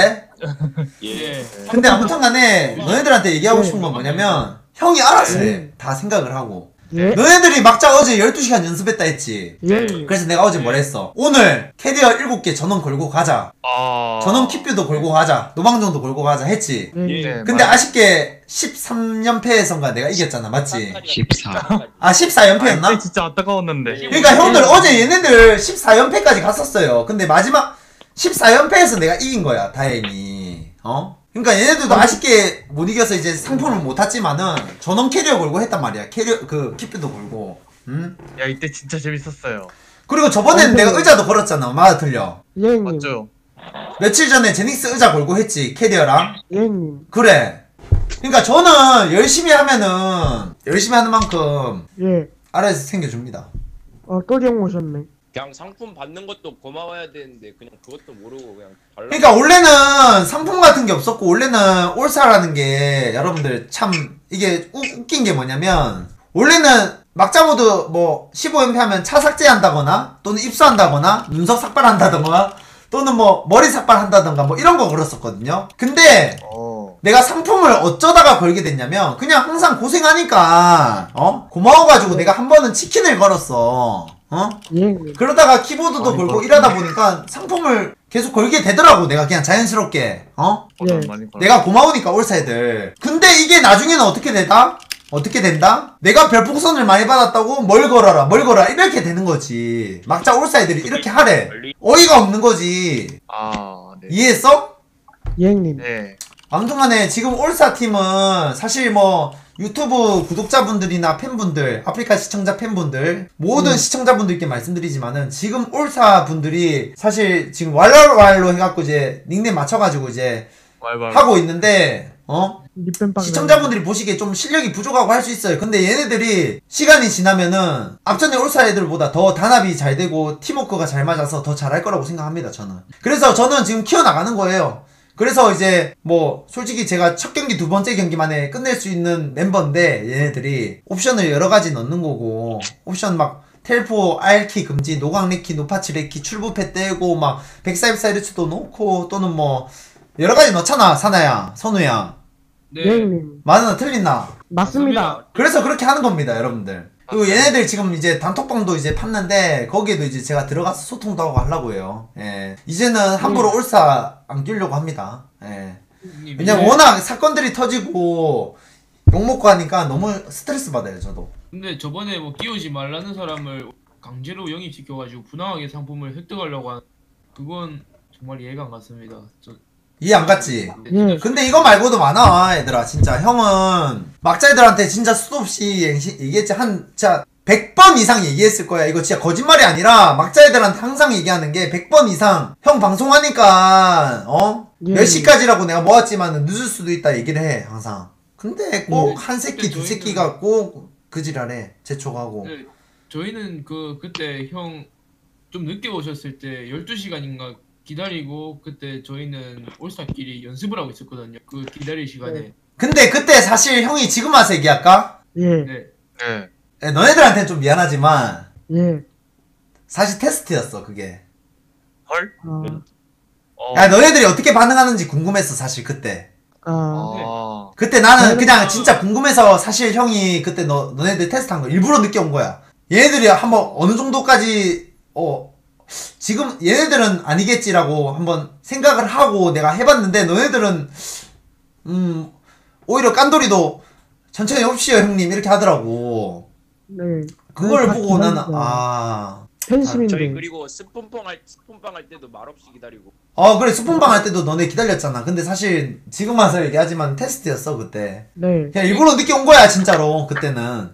Speaker 2: 예.
Speaker 1: 근데 아무튼 간에 너네들한테 얘기하고 싶은 건 뭐냐면 형이 알아서 해 다 생각을 하고
Speaker 4: 예?
Speaker 1: 너네들이 막자 어제 12시간 연습했다 했지
Speaker 4: 예
Speaker 1: 그래서 내가 어제 뭘 했어 오늘 캐리어 7개 전원 걸고 가자
Speaker 5: 아.
Speaker 1: 전원 kit뷰도 걸고 가자 노방정도 걸고 가자 했지
Speaker 4: 예
Speaker 5: 네,
Speaker 4: 형님
Speaker 1: 근데
Speaker 5: 맞-
Speaker 1: 아쉽게 13연패에선가 내가 이겼잖아 맞지?
Speaker 6: 14.
Speaker 1: 아 14연패였나?
Speaker 5: 아니, 진짜 안타까웠는데.
Speaker 1: 그러니까 형들 어제 얘네들 14연패까지 갔었어요. 근데 마지막 14연패에서 내가 이긴 거야, 다행히. 어? 그러니까 얘네들도 아쉽게 못 이겨서 이제 상품을 못 탔지만은 전원 캐리어 걸고 했단 말이야. 캐리어 그 키프도 걸고. 음?
Speaker 5: 야, 이때 진짜 재밌었어요.
Speaker 1: 그리고 저번에는
Speaker 4: 어,
Speaker 1: 내가
Speaker 4: 네.
Speaker 1: 의자도 걸었잖아. 맞아 틀려.
Speaker 4: 예
Speaker 5: 맞죠?
Speaker 1: 며칠 전에 제닉스 의자 걸고 했지. 캐리어랑.
Speaker 4: 예
Speaker 1: 그래. 그러니까 저는 열심히 하면은 열심히 하는 만큼
Speaker 4: 예
Speaker 1: 알아서 챙겨줍니다.
Speaker 4: 어, 또령 오셨네.
Speaker 7: 그냥 상품 받는 것도 고마워야 되는데 그냥 그것도 모르고 그냥 달라.
Speaker 1: 그러니까 원래는 상품 같은 게 없었고 원래는 올사라는 게 여러분들 참 이게 우- 웃긴 게 뭐냐면 원래는 막자모드 뭐 15연패 하면 차 삭제한다거나 또는 입수한다거나 눈썹 삭발한다거나 또는 뭐 머리 삭발한다던가 뭐 이런 거 걸었었거든요. 근데
Speaker 5: 어.
Speaker 1: 내가 상품을 어쩌다가 걸게 됐냐면 그냥 항상 고생하니까 어 고마워가지고 내가 한 번은 치킨을 걸었어. 어
Speaker 4: 예.
Speaker 1: 그러다가 키보드도
Speaker 5: 많이
Speaker 1: 걸고
Speaker 5: 걸었네.
Speaker 1: 이러다 보니까 상품을 계속 걸게 되더라고 내가 그냥 자연스럽게 어
Speaker 5: 어,
Speaker 4: 예.
Speaker 5: 많이.
Speaker 1: 내가 고마우니까 올사애들 근데 이게 나중에는 어떻게 되다 어떻게 된다 내가 별풍선을 많이 받았다고 뭘 걸어라 뭘 걸어라 이렇게 되는 거지 막자 올사애들이 이렇게 하래 어이가 없는 거지
Speaker 5: 아, 네.
Speaker 1: 이해했어
Speaker 4: 예 형님.
Speaker 5: 네.
Speaker 1: 아무튼간에 지금 올사 팀은 사실 뭐 유튜브 구독자분들이나 팬분들, 아프리카 시청자 팬분들, 모든
Speaker 4: 음.
Speaker 1: 시청자분들께 말씀드리지만은 지금 올사 분들이 사실 지금 왈랄왈로 해갖고 이제 닉네임 맞춰가지고 이제
Speaker 5: 말말.
Speaker 1: 하고 있는데 어. 시청자분들이 보시기에 좀 실력이 부족하고 할 수 있어요. 근데 얘네들이 시간이 지나면은 앞전에 올사 애들보다 더 단합이 잘 되고 팀워크가 잘 맞아서 더 잘할 거라고 생각합니다. 저는. 그래서 저는 지금 키워나가는 거예요. 그래서 이제 뭐 솔직히 제가 첫 경기 두 번째 경기만에 끝낼 수 있는 멤버인데 얘네들이 옵션을 여러 가지 넣는 거고 옵션 막 텔포, 알키 금지, 노광레키, 노파치 레키, 출부패 떼고 막 백사입사이르츠도 놓고 또는 뭐 여러 가지 넣잖아 사나야, 선우야.
Speaker 4: 예
Speaker 2: 네.
Speaker 1: 맞나 틀린나?
Speaker 4: 맞습니다.
Speaker 1: 그래서 그렇게 하는 겁니다, 여러분들. 그리고 얘네들 지금 이제 단톡방도 이제 팠는데 거기에도 이제 제가 들어가서 소통도 하고 하려고 해요. 예. 이제는 함부로 올사 안 끼려고 합니다. 예. 왜냐 면 워낙 사건들이 터지고 욕먹고 하니까 너무 스트레스 받아요, 저도.
Speaker 2: 근데 저번에 뭐 끼우지 말라는 사람을 강제로 영입시켜가지고 분황하게 상품을 획득하려고 한 그건 정말 이해가 안 갔습니다. 저
Speaker 1: 이해 안 갔지?
Speaker 4: 예.
Speaker 1: 근데 이거 말고도 많아, 얘들아. 진짜 형은 막자 애들한테 진짜 수도 없이 얘기- 얘기했지. 한, 진짜 100번 이상 얘기했을 거야. 이거 진짜 거짓말이 아니라 막자 애들한테 항상 얘기하는 게 100번 이상 형 방송하니까 어?
Speaker 4: 예.
Speaker 1: 몇 시까지라고 내가 모았지만 늦을 수도 있다 얘기를 해, 항상. 근데 꼭
Speaker 2: 예.
Speaker 1: 한 새끼, 두
Speaker 2: 저희는-
Speaker 1: 새끼가 꼭 그지랄해. 재촉하고.
Speaker 2: 네, 저희는 그 그때 형 좀 늦게 오셨을 때 12시간인가 기다리고 그때 저희는 올스타끼리 연습을 하고 있었거든요. 그 기다릴 시간에.
Speaker 1: 근데 그때 사실 형이 지금 와서 얘기할까?
Speaker 4: 예.
Speaker 2: 네.
Speaker 5: 네.
Speaker 1: 예, 너네들한테는 좀 미안하지만
Speaker 4: 예.
Speaker 1: 사실 테스트였어, 그게.
Speaker 5: 헐?
Speaker 4: 아.
Speaker 5: 어.
Speaker 1: 야, 너네들이 어떻게 반응하는지 궁금했어, 사실 그때.
Speaker 4: 아.
Speaker 5: 아.
Speaker 1: 그때 나는 그냥
Speaker 2: 그-
Speaker 1: 진짜 궁금해서 사실 형이 그때 너, 너네들 테스트한 거 일부러 늦게 온 거야. 얘네들이 한번 어느 정도까지, 어, 지금 얘네들은 아니겠지라고 한번 생각을 하고 내가 해봤는데 너네들은, 음, 오히려 깐돌이도 천천히 옵시요 형님 이렇게 하더라고.
Speaker 4: 네.
Speaker 1: 그걸
Speaker 4: 다
Speaker 1: 보고 나는. 아.
Speaker 4: 팬심인데.
Speaker 7: 저희 그리고 스폰빵 할 스폰빵 할 때도 말없이 기다리고
Speaker 1: 어, 그래, 스폰방 할 때도 너네 기다렸잖아. 근데 사실 지금 와서 얘기하지만 테스트였어, 그때.
Speaker 4: 네.
Speaker 1: 그냥 일부러 늦게 온 거야, 진짜로, 그때는.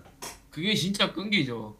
Speaker 2: 그게 진짜 끈기죠.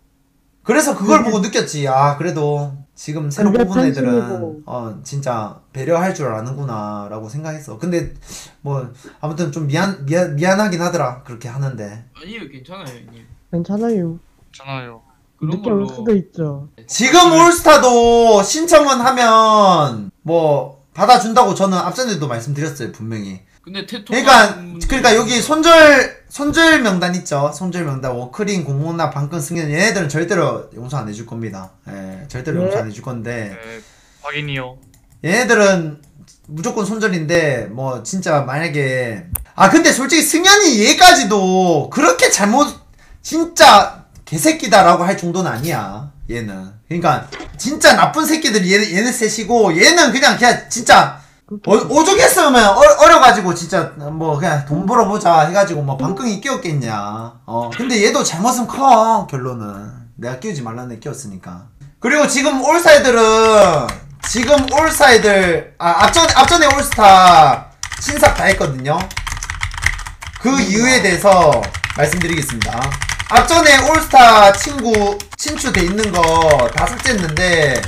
Speaker 1: 그래서 그걸 보고 느꼈지. 아, 그래도 지금 새로 뽑은 애들은. 어 진짜 배려할 줄 아는구나라고 생각했어. 근데 뭐 아무튼 좀 미안 미안 미안하긴 하더라 그렇게 하는데
Speaker 2: 아니에요 괜찮아요 형님
Speaker 4: 괜찮아요.
Speaker 5: 괜찮아요.
Speaker 2: 그런
Speaker 4: 늦게 올
Speaker 2: 걸로
Speaker 4: 수도 있죠.
Speaker 1: 지금 올스타도 신청은 하면 뭐 받아준다고 저는 앞전에도 말씀드렸어요 분명히.
Speaker 2: 근데
Speaker 1: 그러니까 그러니까 여기 손절 손절 명단 있죠. 손절 명단 워크린 공모나 방금 승현 얘네들은 절대로 용서 안 해줄 겁니다. 예, 절대로
Speaker 4: 네.
Speaker 1: 용서 안 해줄 건데
Speaker 5: 네, 확인이요.
Speaker 1: 얘네들은 무조건 손절인데 뭐 진짜 만약에 아 근데 솔직히 승현이 얘까지도 그렇게 잘못 진짜 개새끼다라고 할 정도는 아니야 얘는 그러니까 진짜 나쁜 새끼들이 얘네, 얘네 셋이고 얘는 그냥 그냥 진짜 어, 오죽했으면 어, 어려가지고 진짜 뭐 그냥 돈 벌어보자 해가지고 뭐 방끈이 끼웠겠냐. 어 근데 얘도 잘못은 커 결론은. 내가 끼우지 말라는 애 끼웠으니까. 그리고 지금 올사이들은 지금 올사이들 아 앞전 앞전에 올스타 신삭 다 했거든요. 그 이유에 대해서 말씀드리겠습니다. 앞전에 올스타 친구 친추 돼 있는 거 다 삭제했는데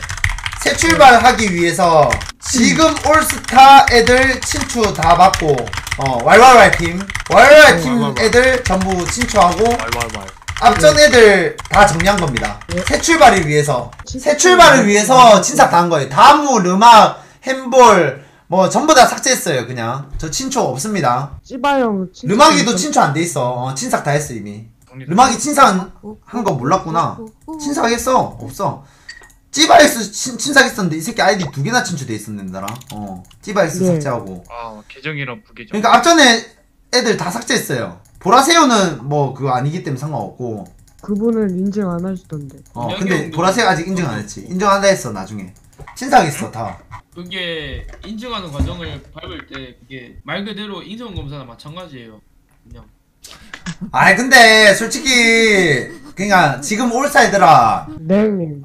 Speaker 1: 새 출발하기 위해서 지금 올스타 애들 친추 다 받고 어 왈왈왈 팀 왈왈왈 팀 애들 전부 친추하고
Speaker 5: 왈왈왈.
Speaker 1: 앞전 애들 다 정리한 겁니다.
Speaker 4: 네.
Speaker 1: 새 출발을 위해서 새 출발을 위해서 친삭 다 한 거예요. 다무, 르막, 햄볼 뭐 전부 다 삭제했어요. 그냥 저 친추 없습니다.
Speaker 4: 찌바형
Speaker 1: 르막이도 친추 안돼 있어. 어, 친삭 다 했어 이미. 르막이 친삭 한 거 몰랐구나. 친삭 했어? 없어. 찌바엑스 친, 친삭했었는데 이 새끼 아이디 두 개나 친추돼 있었는데 나랑. 어. 찌바엑스
Speaker 4: 네.
Speaker 1: 삭제하고.
Speaker 5: 아 계정이랑 부계정.
Speaker 1: 그러니까 앞전에 애들 다 삭제했어요. 보라새우는 뭐 그거 아니기 때문에 상관없고.
Speaker 4: 그분은 인증 안 하시던데.
Speaker 1: 어 근데 보라색 아직 인증 안 했지 인정한다 했어 나중에 친삭했어 다
Speaker 2: 그게 인증하는 과정을 밟을 때 그게 말 그대로 인성 검사나 마찬가지예요 그냥
Speaker 1: 아이 근데 솔직히 그니까 지금 올사이드라
Speaker 4: 네.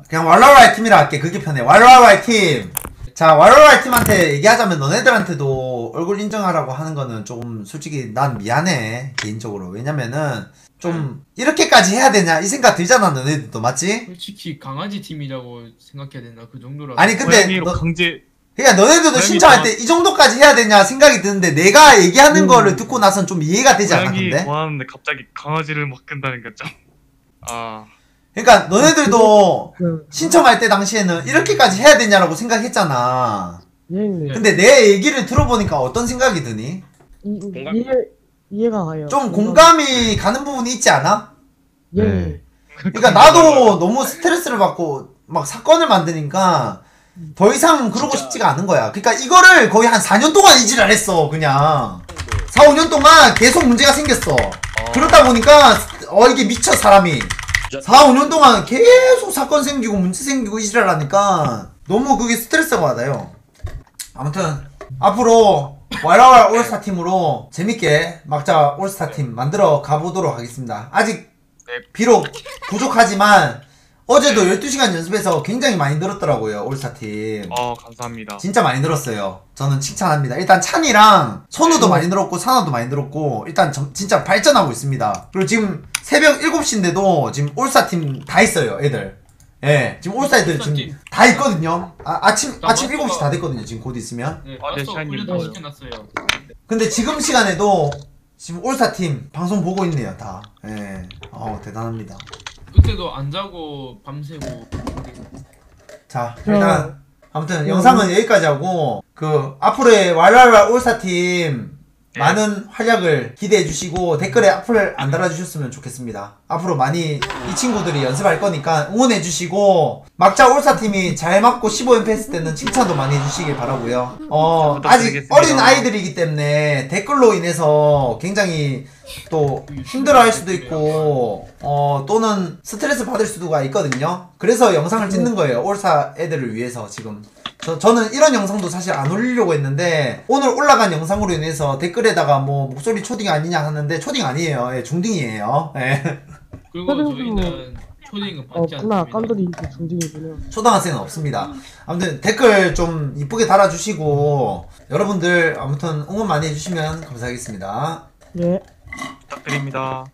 Speaker 1: 그냥 왈라왈 팀이라 할게. 그게 편해. 왈라왈 팀자 왈라왈 팀한테 얘기하자면 너네들한테도 얼굴 인정하라고 하는 거는 조금 솔직히 난 미안해 개인적으로. 왜냐면은 좀 이렇게까지 해야 되냐? 이 생각 들잖아 너네들도. 맞지?
Speaker 2: 솔직히 강아지 팀이라고 생각해야 된다. 그 정도로
Speaker 1: 아니 근데
Speaker 5: 고양이로
Speaker 1: 너,
Speaker 5: 강제.
Speaker 1: 그러니까 너네들도 신청할
Speaker 5: 다-
Speaker 1: 때이 정도까지 해야 되냐 생각이 드는데 내가 얘기하는
Speaker 4: 음.
Speaker 1: 거를 듣고 나선 좀 이해가 되지 않아 근데?
Speaker 5: 좋아하는데 갑자기 강아지를 막 끈다니까 좀. 아
Speaker 1: 그러니까 너네들도
Speaker 4: 그
Speaker 1: 신청할 때 당시에는 이렇게까지 해야 되냐라고 생각했잖아.
Speaker 4: 예 형님.
Speaker 1: 근데 내 얘기를 들어보니까 어떤 생각이 드니?
Speaker 4: 이,
Speaker 7: 공감-
Speaker 4: 이해 이해가 가요.
Speaker 1: 좀 공감이 가는 부분이 있지 않아?
Speaker 4: 예.
Speaker 1: 그러니까 나도 너무 스트레스를 받고 막 사건을 만드니까 더 이상 그러고
Speaker 7: 진짜.
Speaker 1: 싶지가 않은 거야. 그러니까 이거를 거의 한 4년 동안 이지랄 했어, 그냥. 4, 5년 동안 계속 문제가 생겼어. 그러다 보니까 어 이게 미쳐 사람이 4, 5년 동안 계속 사건 생기고 문제 생기고 이지랄 하니까 너무 그게 스트레스가 받아요. 아무튼 앞으로 왈라왈 올스타 팀으로 재밌게 막자 올스타 팀 만들어 가보도록 하겠습니다. 아직
Speaker 5: 네.
Speaker 1: 비록 부족하지만 어제도 12시간 연습해서 굉장히 많이 늘었더라고요 올스타 팀.
Speaker 5: 어 감사합니다.
Speaker 1: 진짜 많이 늘었어요. 저는 칭찬합니다. 일단 찬이랑 선우도 많이 늘었고 산호도 많이 늘었고 일단 점- 진짜 발전하고 있습니다. 그리고 지금 새벽 7시인데도 지금 올스타 팀 다 있어요, 애들. 예, 지금 올스타 애들 지금
Speaker 2: 올스타 팀.
Speaker 1: 다 있거든요. 아, 아침
Speaker 2: 나
Speaker 1: 아침
Speaker 2: 마스터가-
Speaker 1: 7시 다 됐거든요. 지금 곧 있으면.
Speaker 2: 네,
Speaker 5: 아, 네, 샤이니
Speaker 2: 훈련 다
Speaker 5: 뭐예요?
Speaker 2: 시켜놨어요
Speaker 1: 근데 지금 시간에도 지금 올스타 팀 방송 보고 있네요, 다. 예. 어, 대단합니다.
Speaker 2: 그때도 안 자고 밤새고.
Speaker 1: 자, 일단 아무튼 영상은 여기까지 하고 그 앞으로의 왈랄랄 올스타 팀
Speaker 5: 네.
Speaker 1: 많은 활약을 기대해 주시고 댓글에 악플 안 달아주셨으면 좋겠습니다. 앞으로 많이 이 친구들이 연습할 거니까 응원해 주시고 막자 올스타 팀이 잘 맞고 15연패 했을 때는 칭찬도 많이 해주시길 바라고요. 어 아직. 어린 아이들이기 때문에 댓글로 인해서 굉장히 또 힘들어할 수도 있고 어 또는 스트레스 받을 수도가 있거든요. 그래서 영상을 찍는 거예요. 올사 애들을 위해서 지금. 저, 저는 이런 영상도 사실 안 올리려고 했는데 오늘 올라간 영상으로 인해서 댓글에다가 뭐 목소리 초딩 아니냐 하는데 초딩 아니에요. 예, 중딩이에요. 예.
Speaker 2: 그리고 저희는 초딩은 받지. 않습니다
Speaker 4: 깐돌이 인기 중딩이군요.
Speaker 1: 초등학생은 없습니다. 아무튼 댓글 좀 이쁘게 달아주시고 여러분들 아무튼 응원 많이 해주시면 감사하겠습니다.
Speaker 4: 예.
Speaker 5: 부탁드립니다.